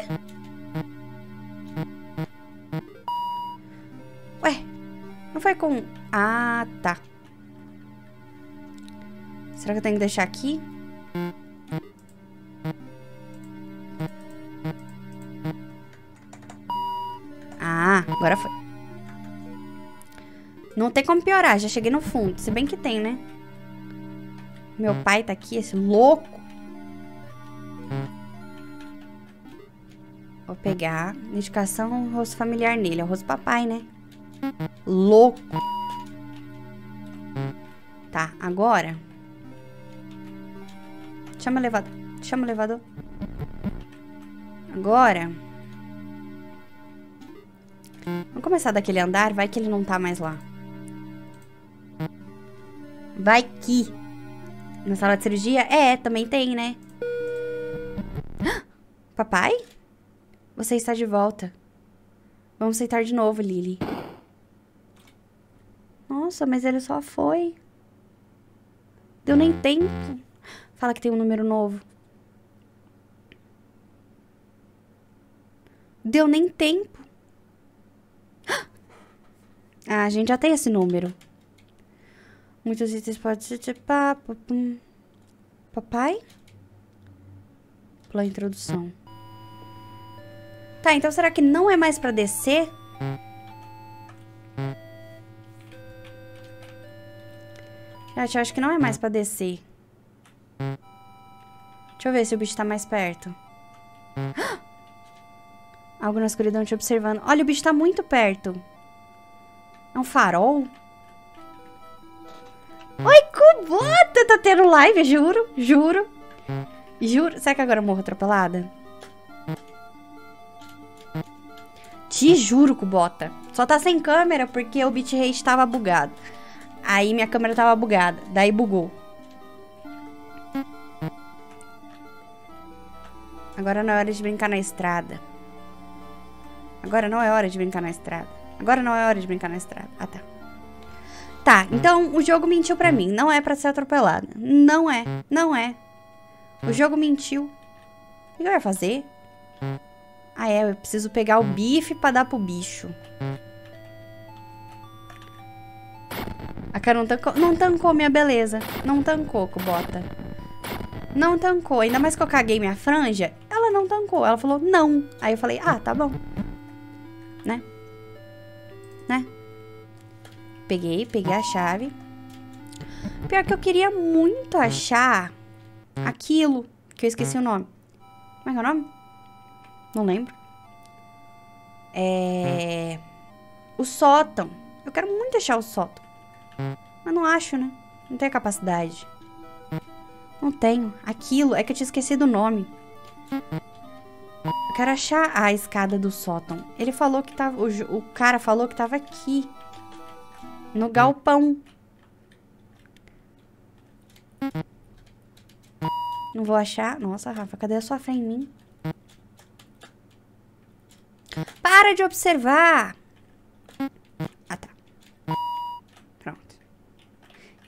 Ué, não foi com... Ah, tá. Será que eu tenho que deixar aqui? Ah, agora foi. Não tem como piorar, já cheguei no fundo. Se bem que tem, né? Meu pai tá aqui, esse louco. Vou pegar. Indicação, rosto familiar nele. É o rosto papai, né? Louco. Tá, agora... Chama o elevador. Chama o elevador. Agora... Vamos começar daquele andar. Vai que ele não tá mais lá. Vai que... Na sala de cirurgia? É, também tem, né? Papai? Você está de volta. Vamos sentar de novo, Lily. Nossa, mas ele só foi. Deu nem tempo. Fala que tem um número novo. Deu nem tempo. Ah, a gente já tem esse número. Muitos itens podem ser. Papai? Pela introdução. Tá, então será que não é mais pra descer? Gente, eu acho que não é mais pra descer. Deixa eu ver se o bicho tá mais perto. Algo na escuridão te observando. Olha, o bicho tá muito perto. É um farol? Oi, Cubota! Tá tendo live, juro, juro. Juro. Será que agora eu morro atropelada? Te juro, Cubota. Só tá sem câmera porque o bitrate tava bugado. Aí minha câmera tava bugada. Daí bugou. Agora não é hora de brincar na estrada. Agora não é hora de brincar na estrada. Agora não é hora de brincar na estrada. Ah, tá. Tá, então o jogo mentiu pra mim. Não é pra ser atropelada. Não é. Não é. O jogo mentiu. O que eu ia fazer? Ah, é. Eu preciso pegar o bife pra dar pro bicho. A cara não tancou, não tancou minha beleza. Não tancou, Cubota. Não tancou. Ainda mais que eu caguei minha franja, não tancou. Ela falou não. Aí eu falei, ah, tá bom. Né? Né? Peguei, peguei a chave. Pior que eu queria muito achar aquilo que eu esqueci o nome. Como é que é o nome? Não lembro. É... O sótão. Eu quero muito achar o sótão. Mas não acho, né? Não tenho capacidade. Não tenho. Aquilo. É que eu tinha esquecido o nome. Eu quero achar a escada do sótão. Ele falou que tava. O, o cara falou que tava aqui. No galpão. Não vou achar. Nossa, Rafa, cadê a sua fé em mim? Para de observar! Ah, tá. Pronto.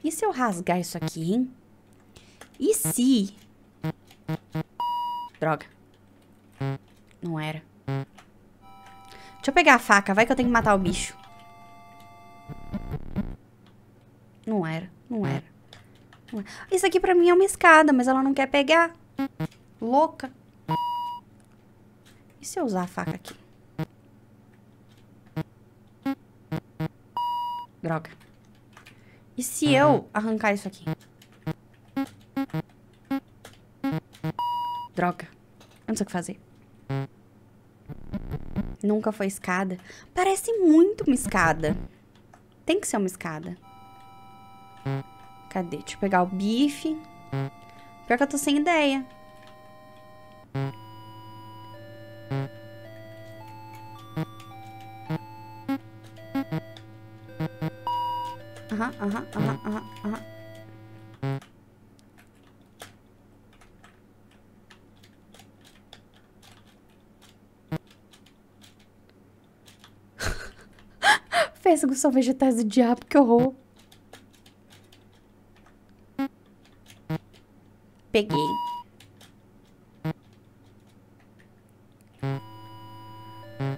E se eu rasgar isso aqui, hein? E se... Droga. Não era. Deixa eu pegar a faca. Vai que eu tenho que matar o bicho. Não era. Não era. Não era. Isso aqui pra mim é uma escada, mas ela não quer pegar. Louca. E se eu usar a faca aqui? Droga. E se eu arrancar isso aqui? Droga. Eu não sei o que fazer. Nunca foi escada. Parece muito uma escada. Tem que ser uma escada. Cadê? Deixa eu pegar o bife. Pior que eu tô sem ideia. Aham, aham, aham, aham, aham. Pêssegos são vegetais do diabo, que horror. Peguei.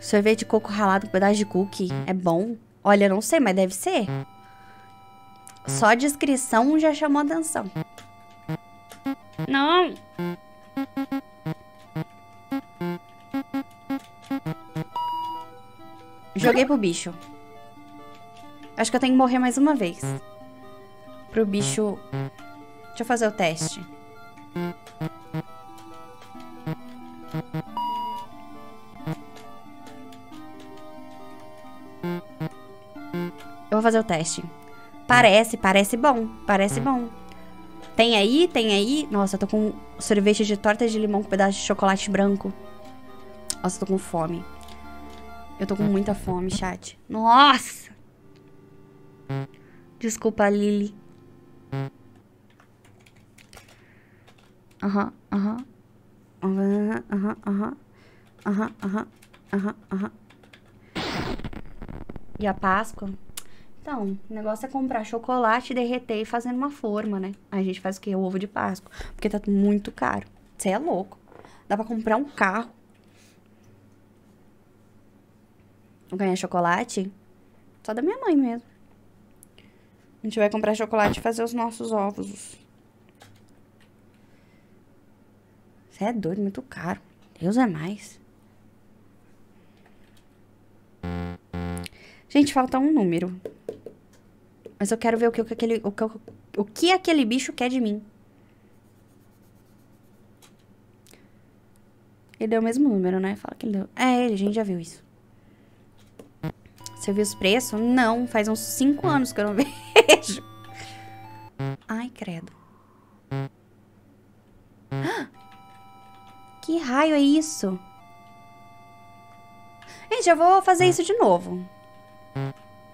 Sorvete de coco ralado com pedaço de cookie. É bom? Olha, não sei, mas deve ser. Só a descrição já chamou atenção. Não! Joguei pro bicho. Acho que eu tenho que morrer mais uma vez. Pro bicho. Deixa eu fazer o teste. Eu vou fazer o teste. Parece, parece bom. Parece bom. Tem aí, tem aí. Nossa, eu tô com sorvete de torta de limão com pedaço de chocolate branco. Nossa, eu tô com fome. Eu tô com muita fome, chat. Nossa! Desculpa, Lily. Aham, aham. Aham, aham, aham. Aham, aham, aham. E a Páscoa? Então, o negócio é comprar chocolate, derreter e fazer numa forma, né? Aí a gente faz o quê? O ovo de Páscoa. Porque tá muito caro. Você é louco. Dá pra comprar um carro. Vou ganhar chocolate? Só da minha mãe mesmo. A gente vai comprar chocolate e fazer os nossos ovos. Você é doido, muito caro. Deus é mais. Gente, falta um número. Mas eu quero ver o que, o que aquele. O que, o que aquele bicho quer de mim. Ele deu o mesmo número, né? Fala que ele deu. É, ele, a gente já viu isso. Você viu os preços? Não, faz uns 5 anos que eu não vejo. Ai, credo. Que raio é isso? Gente, eu vou fazer isso de novo.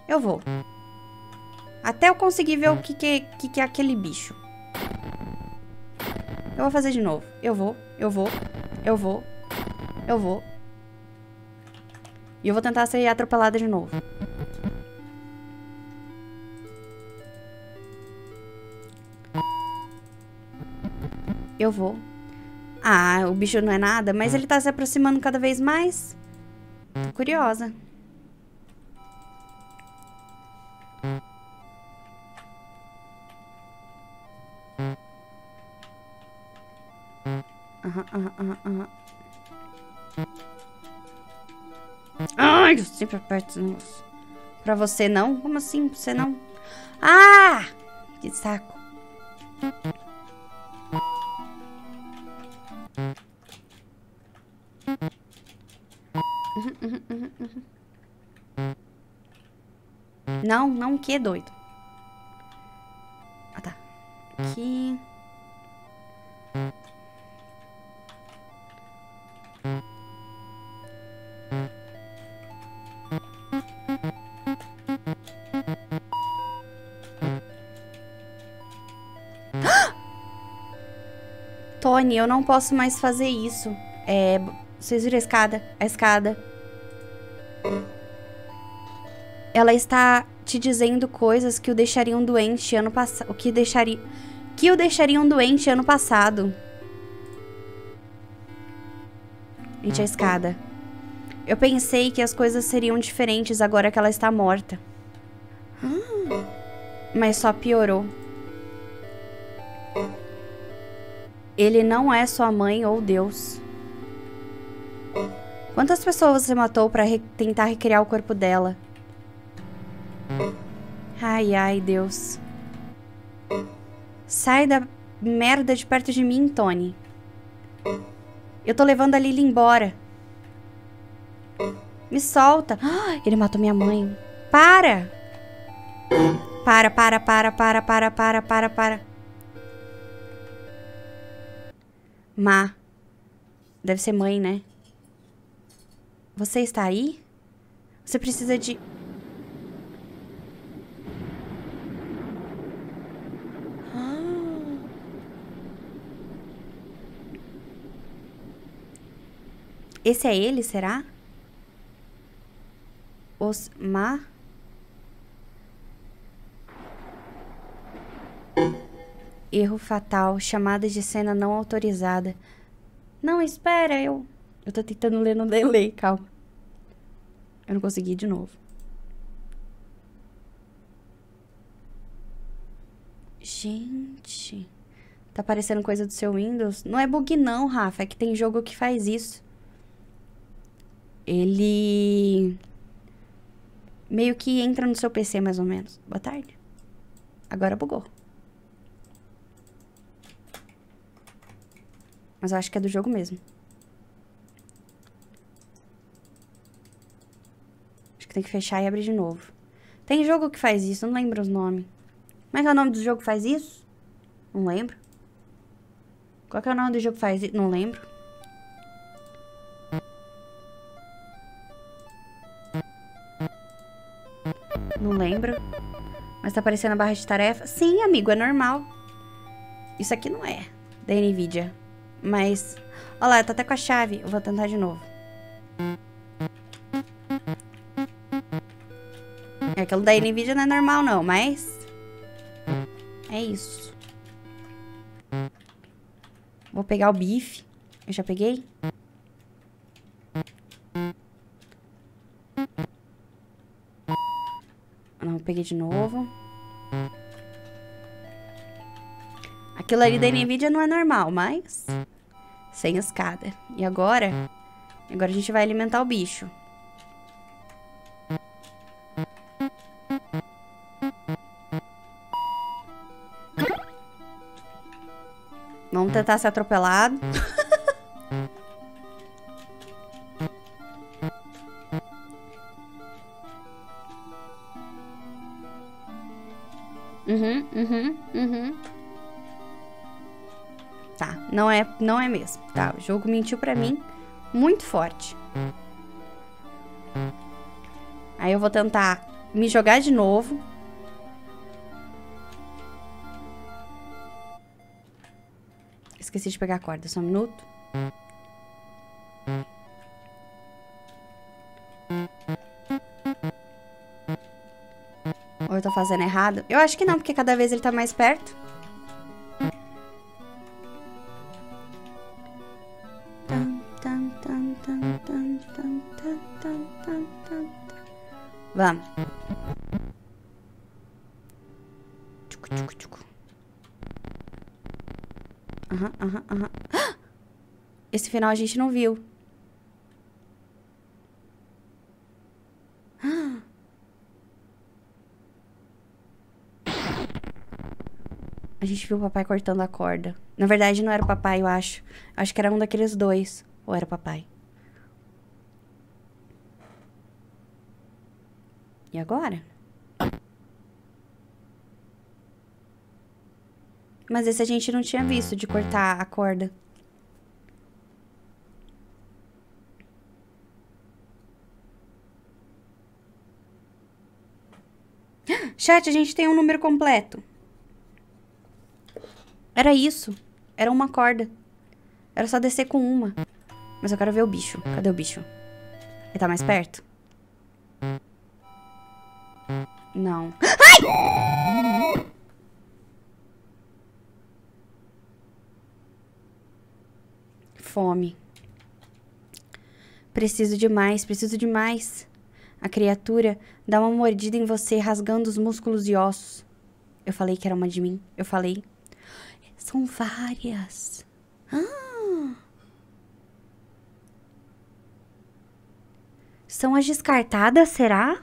Eu vou. Até eu conseguir ver o que, que, que, que é aquele bicho. Eu vou fazer de novo. Eu vou, eu vou, eu vou, eu vou. E eu vou tentar ser atropelada de novo. Eu vou. Ah, o bicho não é nada, mas ele tá se aproximando cada vez mais. Tô curiosa. Aham, aham, aham, aham. Ai, eu sempre aperto esse negócio. Pra você não? Como assim? Pra você não? Ah! Que saco. Não, não, que é doido. Ah, tá. Aqui. Tony, eu não posso mais fazer isso. É, vocês viram a escada? A escada. Ela está te dizendo coisas que o deixariam doente ano passado. O que deixaria. Que o deixariam doente ano passado. Gente, a escada. Eu pensei que as coisas seriam diferentes agora que ela está morta. Mas só piorou. Ele não é sua mãe ou Deus. Quantas pessoas você matou para re tentar recriar o corpo dela? Ai, ai, Deus. Sai da merda de perto de mim, Tony. Eu tô levando a Lily embora. Me solta. Ah, ele matou minha mãe. Para! Para, para, para, para, para, para, para, para. Má. Deve ser mãe, né? Você está aí? Você precisa de... Esse é ele, será? Osmar? Erro fatal. Chamada de cena não autorizada. Não, espera, eu... Eu tô tentando ler no delay, calma. Eu não consegui de novo. Gente... Tá aparecendo coisa do seu Windows? Não é bug não, Rafa. É que tem jogo que faz isso. Ele... Meio que entra no seu PC, mais ou menos. Boa tarde. Agora bugou. Mas eu acho que é do jogo mesmo. Acho que tem que fechar e abrir de novo. Tem jogo que faz isso, não lembro os nomes. Como é que é o nome do jogo que faz isso? Não lembro. Qual é o nome do jogo que faz isso? Não lembro. Mas tá aparecendo a barra de tarefa? Sim, amigo, é normal. Isso aqui não é da NVIDIA. Mas... Olha lá, tá até com a chave. Eu vou tentar de novo. É, aquilo da NVIDIA não é normal não, mas... É isso. Vou pegar o bife. Eu já peguei? Peguei de novo. Aquilo ali da NVIDIA não é normal, mas... Sem escada. E agora? Agora a gente vai alimentar o bicho. Vamos tentar ser atropelado. É, não é mesmo. Tá, o jogo mentiu pra mim muito forte. Aí eu vou tentar me jogar de novo. Esqueci de pegar a corda, só um minuto. Ou eu tô fazendo errado? Eu acho que não, porque cada vez ele tá mais perto. Vamos. Aham, aham, aham. Esse final a gente não viu. A gente viu o papai cortando a corda. Na verdade, não era o papai, eu acho. Acho que era um daqueles dois. Ou era o papai? E agora? Mas esse a gente não tinha visto de cortar a corda. Chat, a gente tem um número completo. Era isso. Era uma corda. Era só descer com uma. Mas eu quero ver o bicho. Cadê o bicho? Ele tá mais perto? Não. Ai! Fome. Preciso de mais, preciso de mais. A criatura dá uma mordida em você, rasgando os músculos e ossos. Eu falei que era uma de mim. Eu falei. São várias. Ah. São as descartadas, será?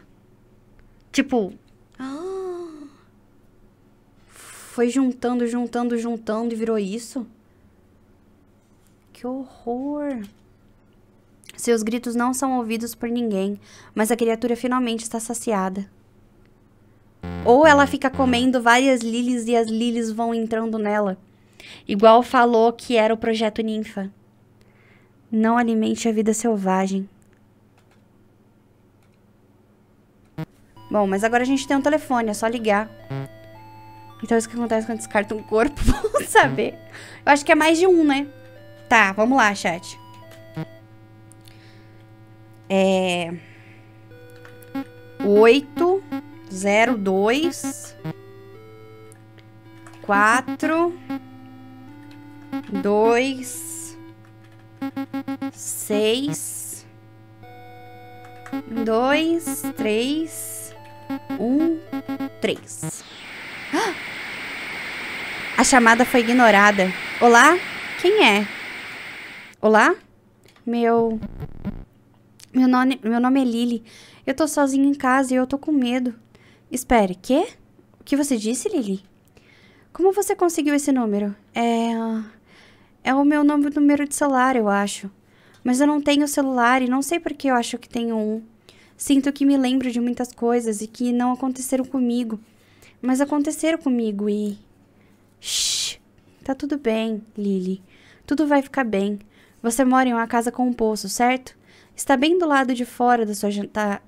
Tipo. Ah. Foi juntando, juntando, juntando e virou isso? Que horror. Seus gritos não são ouvidos por ninguém, mas a criatura finalmente está saciada. Ou ela fica comendo várias lilies e as lilies vão entrando nela. Igual falou que era o projeto Ninfa. Não alimente a vida selvagem. Bom, mas agora a gente tem um telefone, é só ligar. Então isso que acontece quando descarta um corpo, vamos saber. Eu acho que é mais de um, né? Tá, vamos lá, chat. É. 8, 0, 2, 4, 2, 6, 2, 3, 1, 3. A chamada foi ignorada. Olá? Quem é? Olá? Meu. Meu nome, meu nome é Lily. Eu tô sozinha em casa e eu tô com medo. Espere, quê? O que você disse, Lily? Como você conseguiu esse número? É. É o meu número de celular, eu acho. Mas eu não tenho celular e não sei por que eu acho que tenho um. Sinto que me lembro de muitas coisas e que não aconteceram comigo. Mas aconteceram comigo e. Shh! Tá tudo bem, Lily. Tudo vai ficar bem. Você mora em uma casa com um poço, certo? Está bem do lado de fora da sua tá,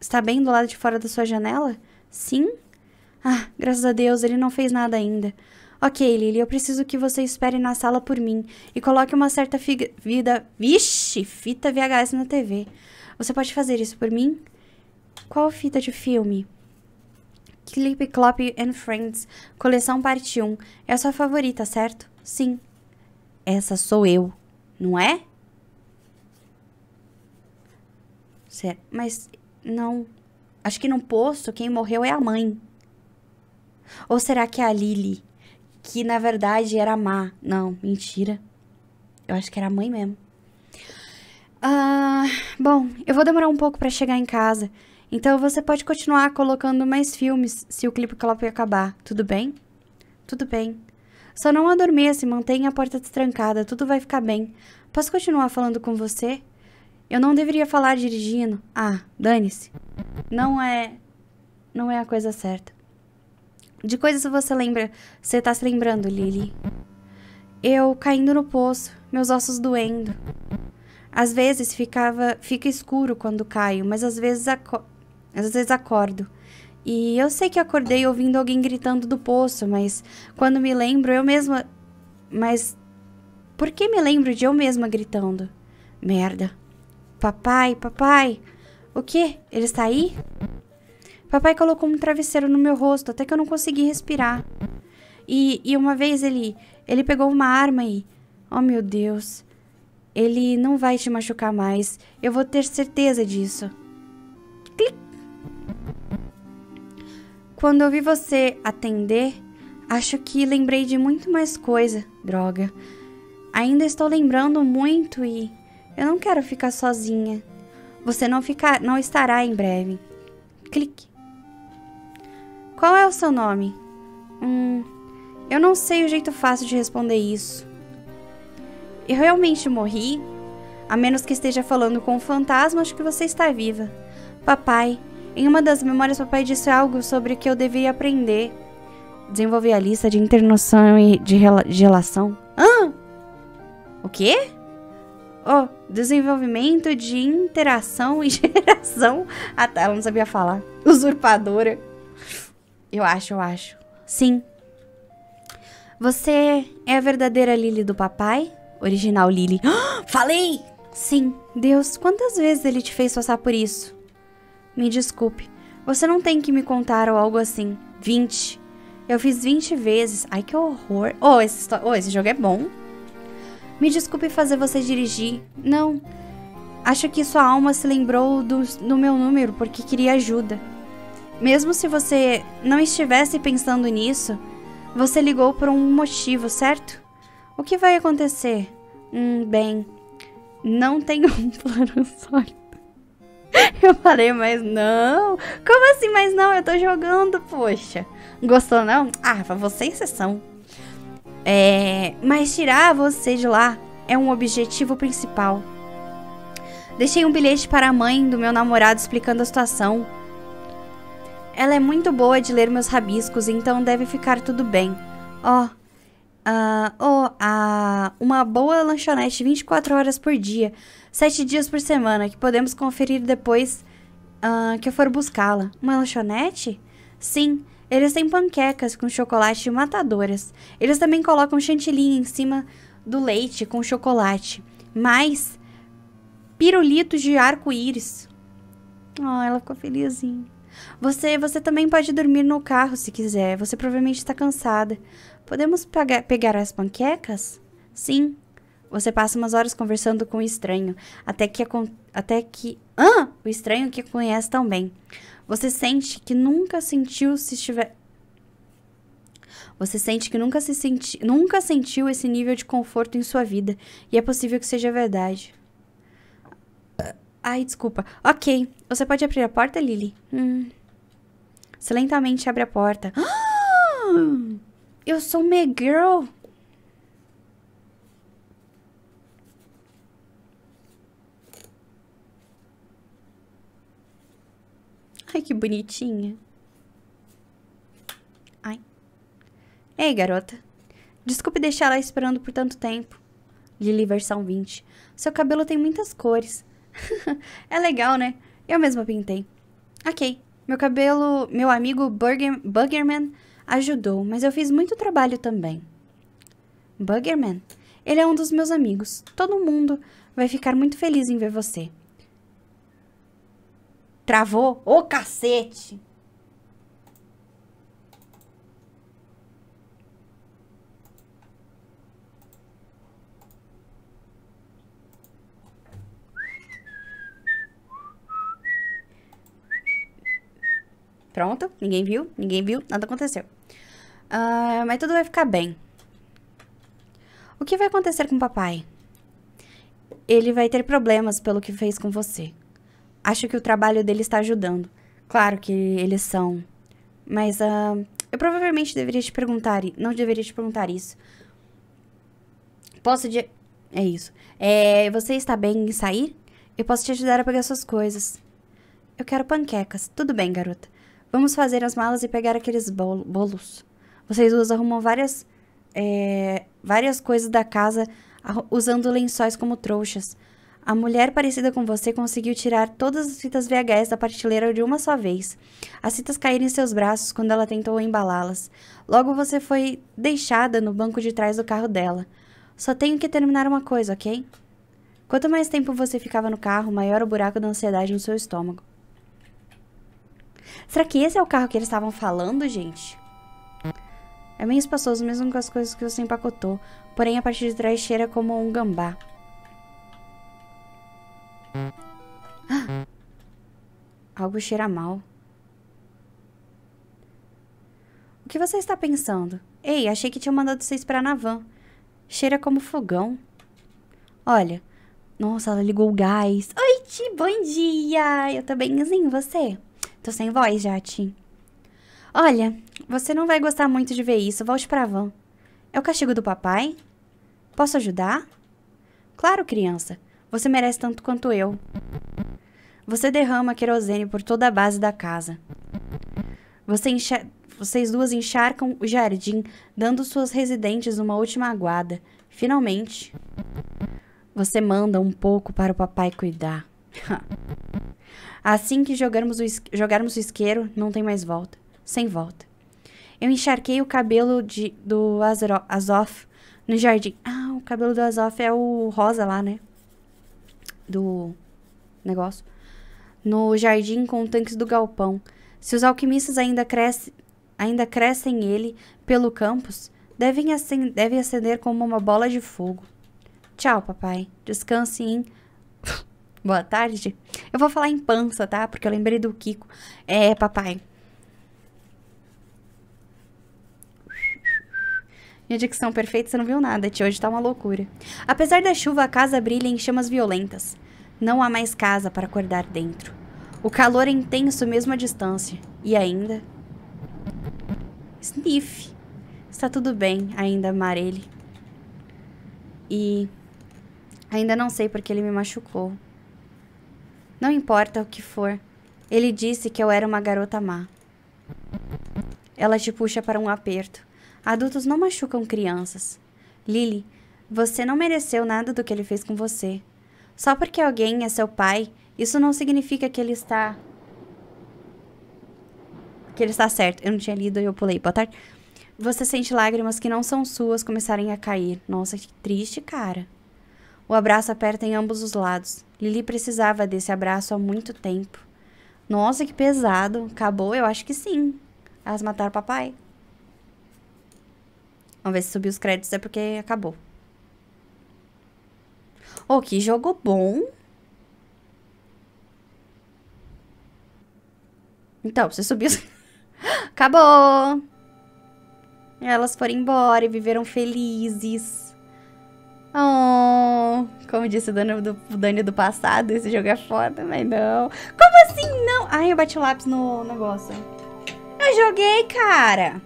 Está bem do lado de fora da sua janela? Sim? Ah, graças a Deus, ele não fez nada ainda. Ok, Lily, eu preciso que você espere na sala por mim e coloque uma certa figa, vida. Vixe, fita VHS na TV. Você pode fazer isso por mim? Qual fita de filme? Clip Clop and Friends, coleção parte 1. É a sua favorita, certo? Sim. Essa sou eu não é? Mas não. Acho que no posto quem morreu é a mãe. Ou será que é a Lily? Que na verdade era má. Não, mentira. Eu acho que era a mãe mesmo. Ah, bom, eu vou demorar um pouco para chegar em casa. Então você pode continuar colocando mais filmes se o clipe Clop acabar, tudo bem? Tudo bem. Só não adormeça e mantenha a porta destrancada, tudo vai ficar bem. Posso continuar falando com você? Eu não deveria falar dirigindo. Ah, dane-se. Não é. Não é a coisa certa. De coisas você lembra. Você tá se lembrando, Lily? Eu caindo no poço, meus ossos doendo. Às vezes ficava, fica escuro quando caio, mas às vezes, às vezes acordo. E eu sei que acordei ouvindo alguém gritando do poço, mas quando me lembro, eu mesma. Mas. Por que me lembro de eu mesma gritando? Merda. Papai, papai. O que? Ele está aí? Papai colocou um travesseiro no meu rosto até que eu não consegui respirar. E, e uma vez ele. Ele pegou uma arma e. Oh meu Deus. Ele não vai te machucar mais. Eu vou ter certeza disso. Clic. Quando eu vi você atender, acho que lembrei de muito mais coisa. Droga. Ainda estou lembrando muito e eu não quero ficar sozinha. Você não ficar, não estará em breve. Clique. Qual é o seu nome? Hum, eu não sei o jeito fácil de responder isso. Eu realmente morri? A menos que esteja falando com um fantasma, acho que você está viva. Papai, em uma das memórias, papai disse algo sobre o que eu deveria aprender. Desenvolver a lista de internoção e de, rela de relação. Hã? O quê? Oh, desenvolvimento de interação e geração. Ah, tá, ela não sabia falar. Usurpadora. Eu acho, eu acho. Sim. Você é a verdadeira Lily do papai? Original Lily. Falei! Sim, Deus, quantas vezes ele te fez passar por isso? Me desculpe, você não tem que me contar ou algo assim. 20. Eu fiz 20 vezes. Ai, que horror. Oh, esse, oh, esse jogo é bom. Me desculpe fazer você dirigir. Não. Acho que sua alma se lembrou do, do meu número porque queria ajuda. Mesmo se você não estivesse pensando nisso, você ligou por um motivo, certo? O que vai acontecer? Hum, bem, não tenho um plano sólido. Eu falei, mas não. Como assim, mas não? Eu tô jogando, poxa. Gostou, não? Ah, pra você exceção. É, mas tirar você de lá é um objetivo principal. Deixei um bilhete para a mãe do meu namorado explicando a situação. Ela é muito boa de ler meus rabiscos, então deve ficar tudo bem. Ó, oh, uh, oh, uh, uma boa lanchonete 24 horas por dia, 7 dias por semana, que podemos conferir depois uh, que eu for buscá-la. Uma lanchonete? Sim, eles têm panquecas com chocolate matadoras. Eles também colocam chantilly em cima do leite com chocolate. Mais pirulitos de arco-íris. Oh, ela ficou felizinha. Você, você também pode dormir no carro se quiser. Você provavelmente está cansada. Podemos pegar, as panquecas? Sim. Você passa umas horas conversando com o estranho, até que até que ah, o estranho que conhece tão bem. Você sente que nunca sentiu se estiver você sente que nunca se senti... nunca sentiu esse nível de conforto em sua vida, e é possível que seja verdade. Ai, desculpa. Ok, você pode abrir a porta, Lily? Hum. Você lentamente abre a porta. Ah! Eu sou girl. Ai, que bonitinha. Ai. Ei, garota. Desculpe deixá-la esperando por tanto tempo. Lily versão 20. Seu cabelo tem muitas cores. é legal, né? Eu mesma pintei. Ok. Meu cabelo... Meu amigo Burger, Buggerman ajudou, mas eu fiz muito trabalho também. Buggerman? Ele é um dos meus amigos. Todo mundo vai ficar muito feliz em ver você. Travou? Ô, cacete! Pronto, ninguém viu, ninguém viu, nada aconteceu. Uh, mas tudo vai ficar bem. O que vai acontecer com o papai? Ele vai ter problemas pelo que fez com você. Acho que o trabalho dele está ajudando. Claro que eles são. Mas uh, eu provavelmente deveria te perguntar. Não deveria te perguntar isso. Posso. De... É isso. É, você está bem em sair? Eu posso te ajudar a pegar suas coisas. Eu quero panquecas. Tudo bem, garota. Vamos fazer as malas e pegar aqueles bolos. Vocês duas arrumam várias, é, várias coisas da casa usando lençóis como trouxas. A mulher parecida com você conseguiu tirar todas as fitas VHS da prateleira de uma só vez. As fitas caíram em seus braços quando ela tentou embalá-las. Logo você foi deixada no banco de trás do carro dela. Só tenho que terminar uma coisa, ok? Quanto mais tempo você ficava no carro, maior o buraco da ansiedade no seu estômago. Será que esse é o carro que eles estavam falando, gente? É bem espaçoso, mesmo com as coisas que você empacotou. Porém, a parte de trás cheira como um gambá. Ah! Algo cheira mal. O que você está pensando? Ei, achei que tinha mandado você esperar na van. Cheira como fogão. Olha. Nossa, ela ligou o gás. Oi, Ti, bom dia! Eu tô bemzinho, você? Tô sem voz já, Tim. Olha, você não vai gostar muito de ver isso. Volte pra van. É o castigo do papai? Posso ajudar? Claro, criança. Você merece tanto quanto eu. Você derrama querosene por toda a base da casa. Você enxa... Vocês duas encharcam o jardim, dando suas residentes uma última aguada. Finalmente, você manda um pouco para o papai cuidar. Assim que jogarmos o, jogarmos o isqueiro, não tem mais volta. Sem volta. Eu encharquei o cabelo de, do Azro, Azof no jardim. Ah, o cabelo do Azof é o rosa lá, né? Do negócio. No jardim com tanques do galpão. Se os alquimistas ainda, cresce, ainda crescem ele pelo campus, devem, acender, acender como uma bola de fogo. Tchau, papai. Descanse em. Boa tarde. Eu vou falar em pança, tá? Porque eu lembrei do Kiko. É, papai. Minha dicção perfeita, você não viu nada, tia. Hoje tá uma loucura. Apesar da chuva, a casa brilha em chamas violentas. Não há mais casa para acordar dentro. O calor é intenso mesmo à distância. E ainda... Sniff. Está tudo bem, ainda amar ele. E... Ainda não sei porque ele me machucou. Não importa o que for. Ele disse que eu era uma garota má. Ela te puxa para um aperto. Adultos não machucam crianças. Lily, você não mereceu nada do que ele fez com você. Só porque alguém é seu pai, isso não significa que ele está. Que ele está certo. Eu não tinha lido e eu pulei. Boa tarde. Você sente lágrimas que não são suas começarem a cair. Nossa, que triste, cara. O abraço aperta em ambos os lados. Lily precisava desse abraço há muito tempo. Nossa, que pesado. Acabou? Eu acho que sim. Elas mataram o papai. Vamos ver se subiu os créditos é porque acabou. Oh, que jogo bom. Então, você subiu. acabou. Elas foram embora e viveram felizes. Oh, como disse o Dani do, o Dani do passado, esse jogo é foda, mas não. Como assim não? Ai, eu bati o lápis no negócio. Eu joguei, cara.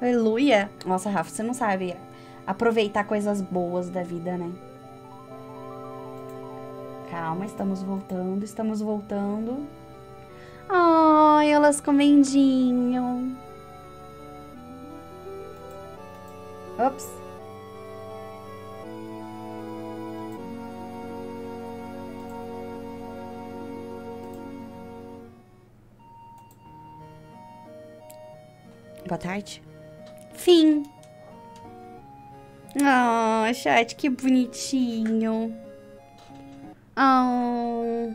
Aleluia. Nossa, Rafa, você não sabe aproveitar coisas boas da vida, né? Calma, estamos voltando, estamos voltando. Ai, elas comendinho. Ops. Boa tarde. Fim. Oh, chat, que bonitinho. Oh.